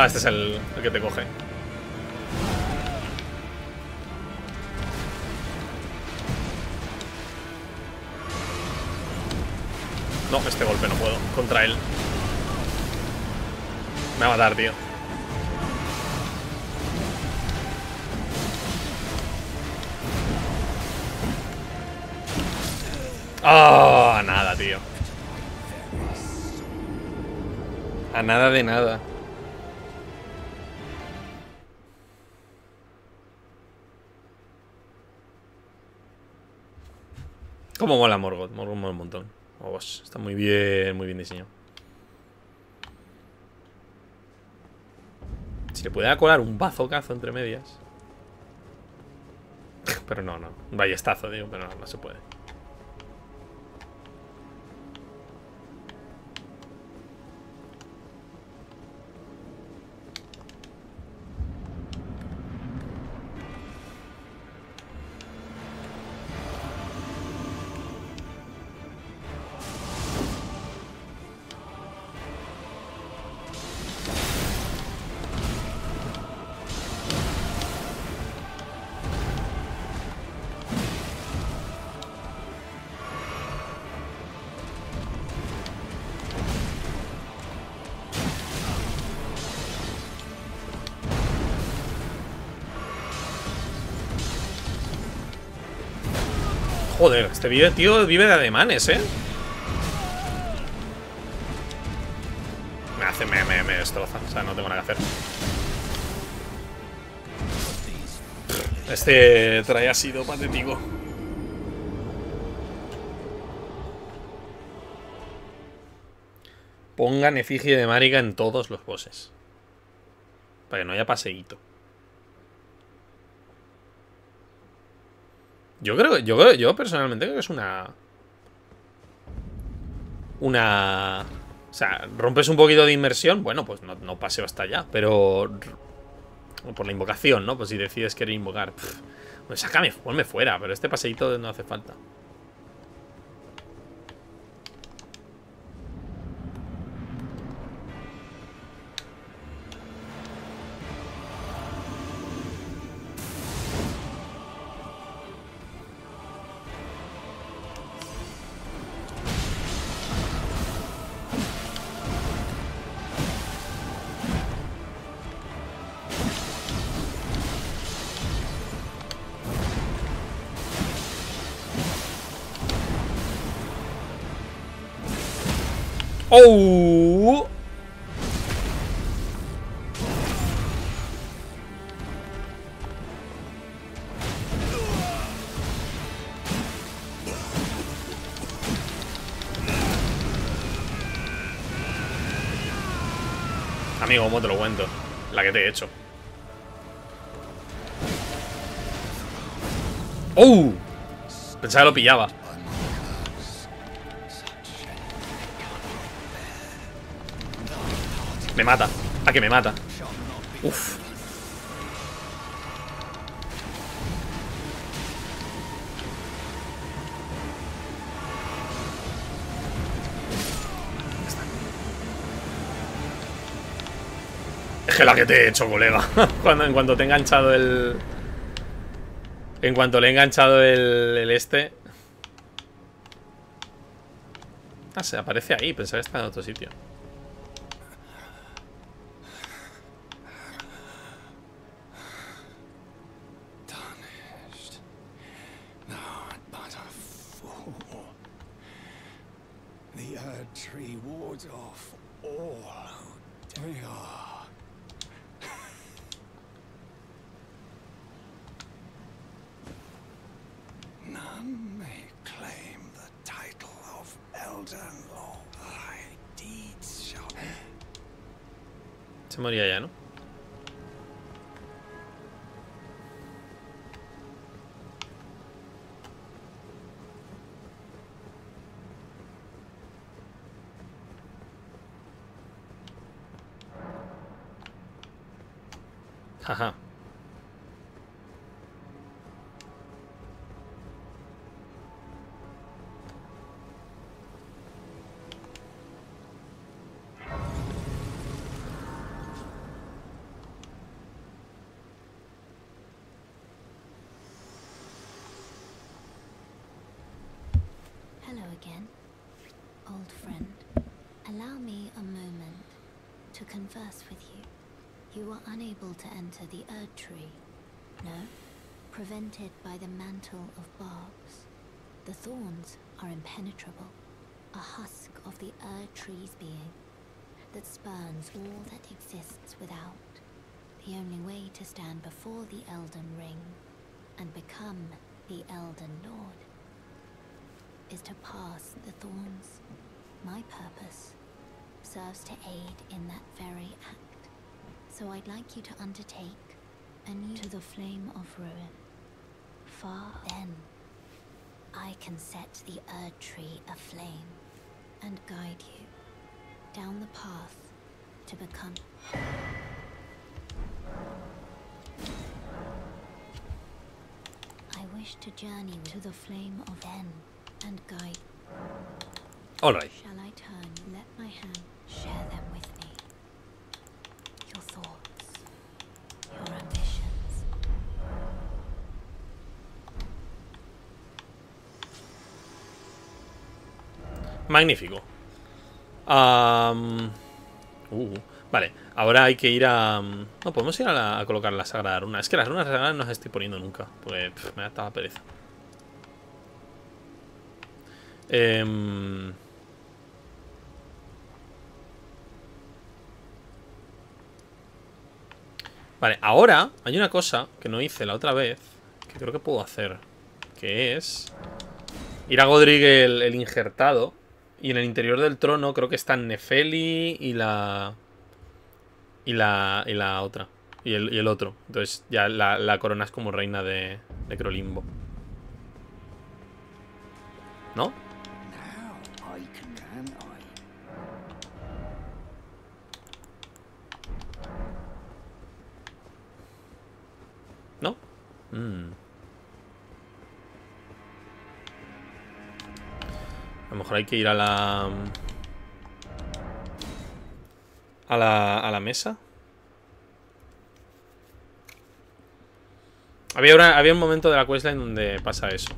Ah, este es el, que te coge. No, este golpe no puedo. Contra él. Me va a matar, tío. Oh, nada, tío. A nada de nada. Como mola Morgoth, Morgoth mola un montón. Oh, está muy bien, muy bien diseñado. Si le pudiera colar un bazocazo entre medias. Pero no, no. Un ballestazo, digo, pero no, no se puede. Joder, este vive, tío, vive de ademanes, ¿eh? Me hace, me, me, destroza. O sea, no tengo nada que hacer. Este trae ha sido patético. Pongan efigie de Marika en todos los bosses. Para que no haya paseíto. Yo creo, yo, yo personalmente creo que es una... Una... O sea, rompes un poquito de inmersión, bueno, pues no, no paseo hasta allá, pero... Por la invocación, ¿no? Pues si decides querer invocar. Pff, pues sácame, ponme fuera, pero este paseíto no hace falta. ¡Oh! Amigo, ¿cómo te lo cuento? La que te he hecho. ¡Oh! Pensaba que lo pillaba. Me mata. A que me mata. Uf. Es que la que te he hecho, colega. Cuando, en cuanto te he enganchado el... En cuanto le he enganchado el, el este... Ah, se aparece ahí. Pensaba que estaba en otro sitio. Moría ya, ¿no? Jaja. You were unable to enter the Erd Tree. No? Prevented by the mantle of barbs. The thorns are impenetrable. A husk of the Erd Tree's being that spurns all that exists without. The only way to stand before the Elden Ring and become the Elden Lord is to pass the thorns. My purpose serves to aid in that very act. So I'd like you to undertake a new to the flame of ruin. Far then, I can set the Erd Tree aflame and guide you down the path to become. I wish to journey to the flame of then and guide. Alright. Shall I turn? Let my hand share them with Magnífico. Uh, vale, ahora hay que ir a... No, podemos ir a, colocar la Sagrada Runa. Es que las runas sagradas no las estoy poniendo nunca. Porque pff, me da toda pereza. Em, Vale, ahora hay una cosa que no hice la otra vez. Que creo que puedo hacer. Que es... Ir a Godric el injertado. Y en el interior del trono creo que están Nefeli y la. Y la. Y la otra. Y el, el otro. Entonces ya la, la corona es como reina de, de Crolimbo. ¿No? ¿No? Mm. Mejor hay que ir a la. A la, a la mesa. Había, una- había un momento de la questline donde pasa eso.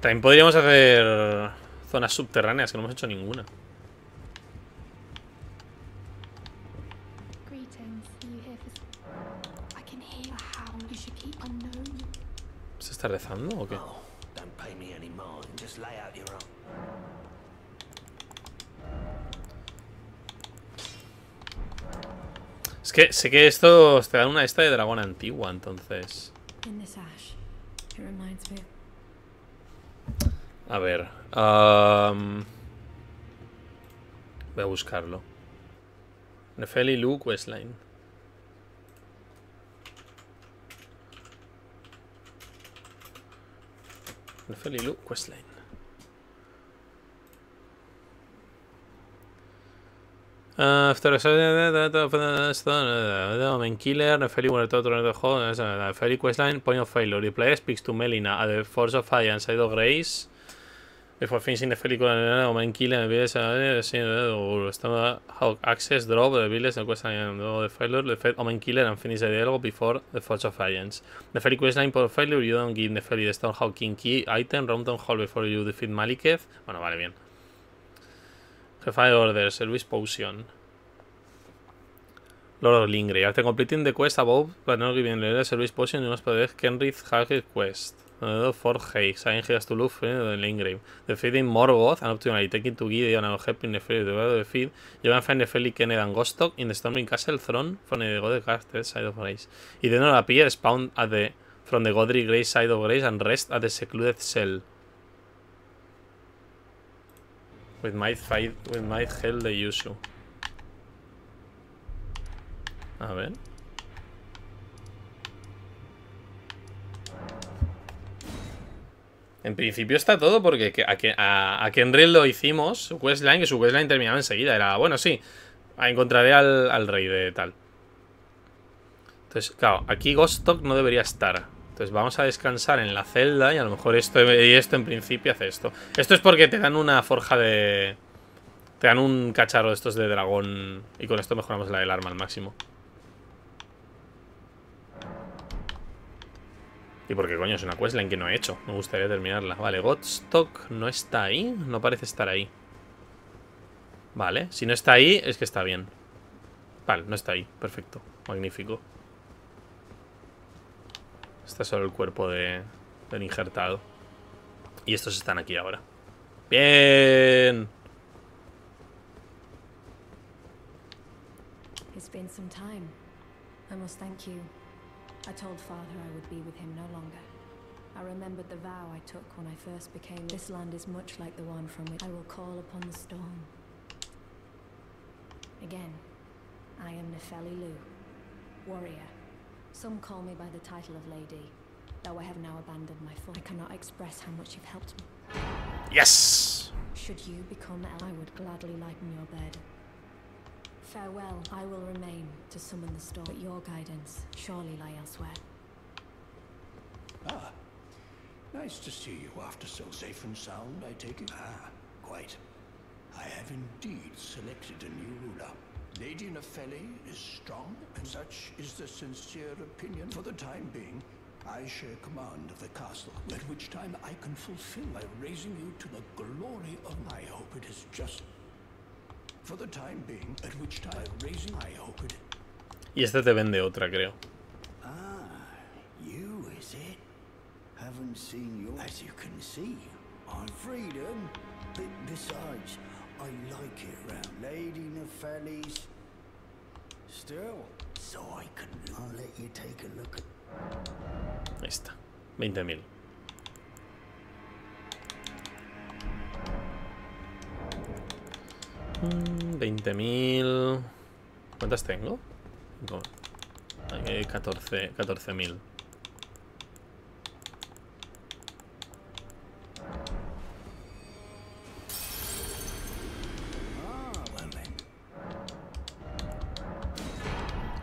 También podríamos hacer zonas subterráneas, que no hemos hecho ninguna. ¿Se está rezando o qué? Oh, don't pay me any mind. Just lay out your own. Es que sé que esto te da una esta de dragón antigua, entonces. A ver. voy a buscarlo. Nefeli Luke Westline. Nefeli Luke Westline. After a Omen Killer, the Hall, Nefeli Questline, Point of Failure. The player speaks to Melina at the Force of Fire and Side of Grace. Before finishing Nefeli con Omen Killer, the how access drop the village and Questline the Failure, the Fed Omen Killer and finish the dialogue before the Force of Alliance. Nefeli Questline Point of Failure, you don't give Nefeli the Stonehouse King Key item, Roundtown Hall before you defeat Maliketh. Bueno, vale, bien. Jefe Order, Service Potion. Lord of Lingray. After completing the quest above, but not giving the service potion, you must protect Kenrith Haggard quest. Uh, for Hay, Saying he has to look for the Lingrave. Defeating Morgoth, and optionally taking to Gideon and helping Nefeli to the defeat, you can find Nefeli, Kenneth, and Gostock in the Storming Castle throne from the God Castle side of Grace. It not appear spawned at the From the Godric Grey side of Grace and rest at the secluded cell. With might fight, with might hell the use. A ver. En principio está todo porque que- a, a, lo hicimos, su questline, que su questline terminaba enseguida. Era, bueno, sí, encontraré al, al rey de tal. Entonces, claro, aquí Ghost Talk no debería estar. Entonces vamos a descansar en la celda y a lo mejor esto, y esto en principio hace esto. Esto es porque te dan una forja de... Te dan un cacharro de estos de dragón y con esto mejoramos la del arma al máximo. ¿Y por qué coño? Es una questline que no he hecho. Me gustaría terminarla. Vale, Godstock no está ahí. No parece estar ahí. Vale, si no está ahí, es que está bien. Vale, no está ahí. Perfecto. Magnífico. Está solo el cuerpo de, del injertado. Y estos están aquí ahora. Bien. It's been some time. I must thank you. I told father I would be with him no longer. I remembered the vow I took when I first became. This land is much like the one from which I will call upon the storm. Again, I am Nefeli Lu, warrior. Some call me by the title of lady, though I have now abandoned my form. I cannot express how much you've helped me. Yes. Should you become el, I would gladly lighten your burden. Farewell, I will remain to summon the storm, but your guidance surely lie elsewhere. Ah, nice to see you after so safe and sound, I take it. Ah, quite. I have indeed selected a new ruler. Lady Nefeli is strong, and such is the sincere opinion. For the time being, I share command of the castle, at which time I can fulfill by raising you to the glory of my hope it is just. For the time being, at which time raising I hope it Y este te vende otra, creo. Ah, you is it? Haven't seen you as you can see. On freedom. But besides, I like it Lady ¿Cuántas tengo? No. Hay 14.000.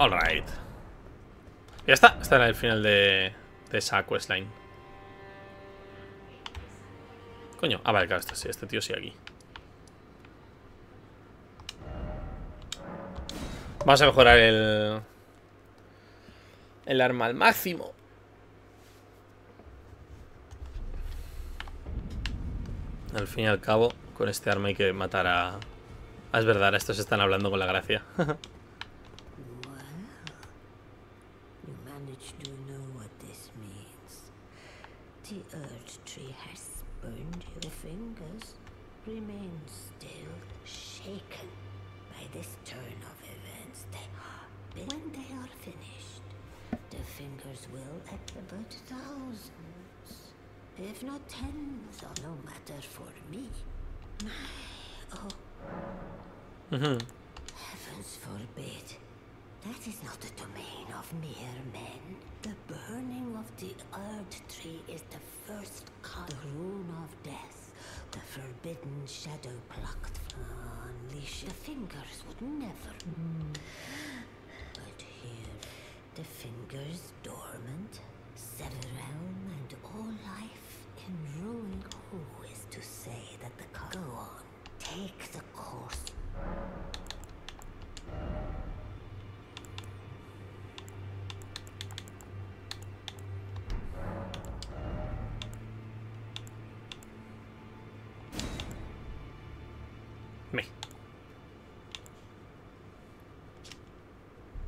Alright. Ya está. Este era el final de, de esa questline. Coño. Ah, vale, claro, este, sí, este tío sí aquí. Vamos a mejorar el... El arma al máximo. Al fin y al cabo, con este arma hay que matar a... Ah, es verdad, estos están hablando con la gracia. Tree has spurned your fingers remain still shaken by this turn of events. They, when they are finished, the fingers will at about thousands, if not tens, of no matter for me. My, oh, Ujú. Heavens forbid. That is not the domain of mere men. The burning of the Earth Tree is the first cut. The rune of death. The forbidden shadow plucked. from Unleash. The fingers would never. But here, the fingers dormant. Sever and all life in ruin. Who is to say that the co- Go on. Take the course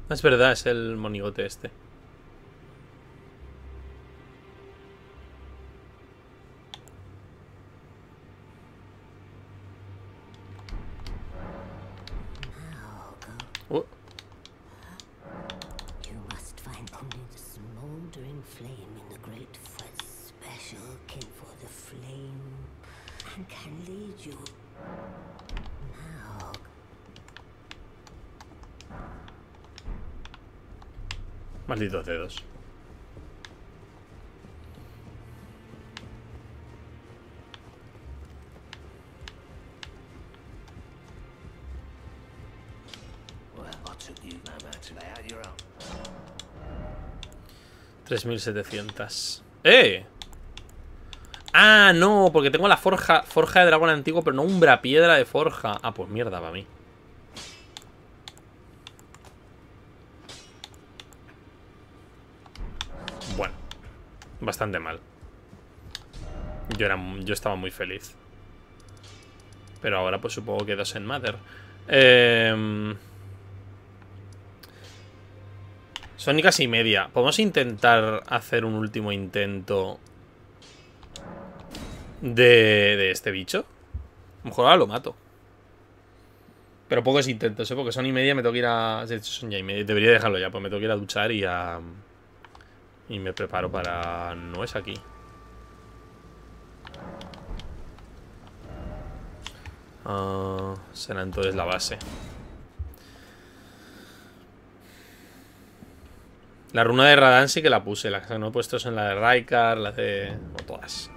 Es verdad, es el monigote este. Now go. Uh, You must find only the smoldering flame in the the flame and can lead you. Now, Malditos dedos. Well, I took you no man to lay out your own. 3700. ¡Eh! Ah, no, porque tengo la forja, forja de dragón antiguo, pero no umbra piedra de forja. Ah, pues mierda para mí. Bueno, bastante mal. Yo, era, yo estaba muy feliz. Pero ahora pues supongo que dos en Matter. Eh... Son casi media. ¿Podemos intentar hacer un último intento de, de este bicho? A lo mejor ahora lo mato. Pero pocos intentos, ¿eh? Porque son y media me tengo que ir a... Son ya y media. Debería dejarlo ya, pues me tengo que ir a duchar y a... Y me preparo para... No es aquí. Ah, será entonces la base. La runa de Radan sí que la puse. Las que no he puesto son la de Raikar, las de. O todas.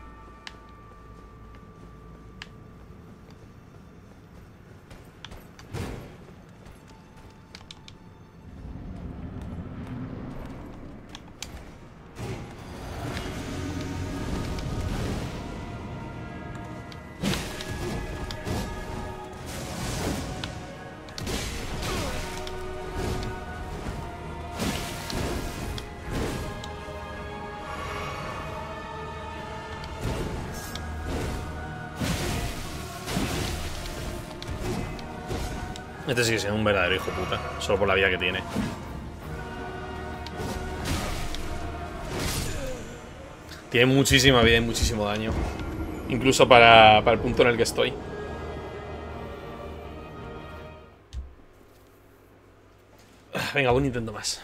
Por la vida que tiene. Tiene muchísima vida y muchísimo daño. Incluso para, para el punto en el que estoy. Venga, un intento más.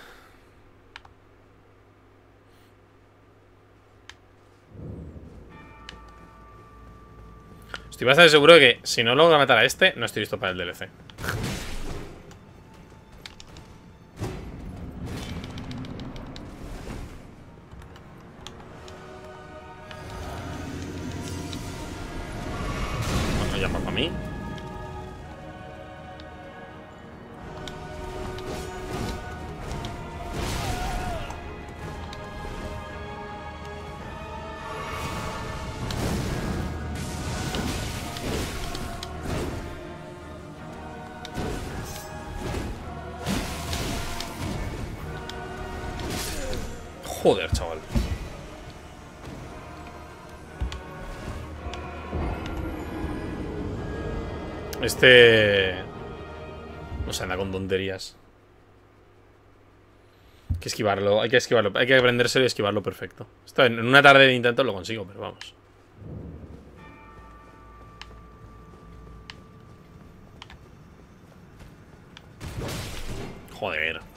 Estoy bastante seguro de que si no logro matar a este, no estoy listo para el DLC. Joder, chaval. Este... No se anda con tonterías. Hay que esquivarlo, hay que esquivarlo. Hay que aprendérselo y esquivarlo perfecto. Esto en una tarde de intento lo consigo, pero vamos. Joder.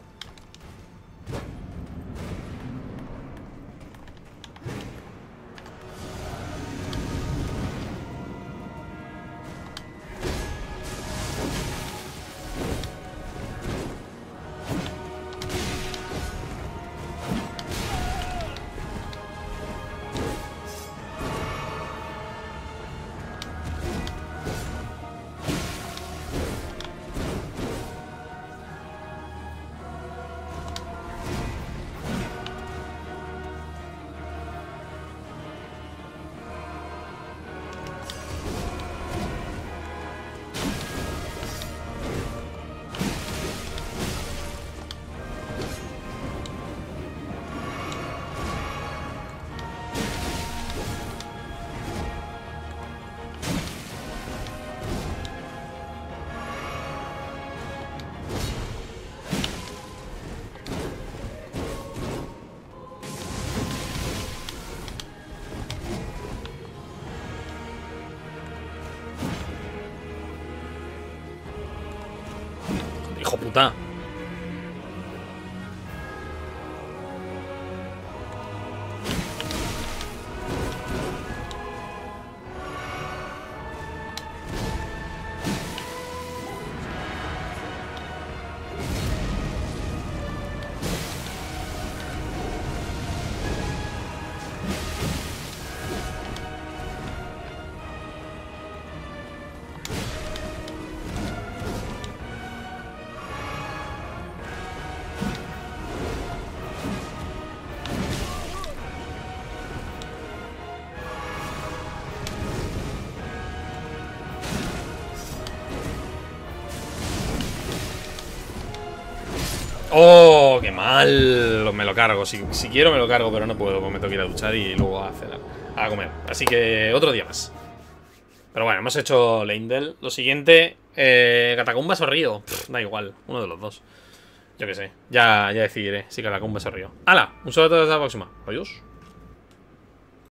Mal! Me lo cargo. Si, si quiero me lo cargo, pero no puedo. porque Me tengo que ir a duchar y luego a cenar. A comer. Así que otro día más. Pero bueno, hemos hecho Leindel. Lo siguiente, eh, Catacumbas o Río. Da igual, uno de los dos. Yo qué sé. Ya, ya decidiré si Catacumbas o Río. ¡Hala! Un saludo hasta la próxima. Adiós.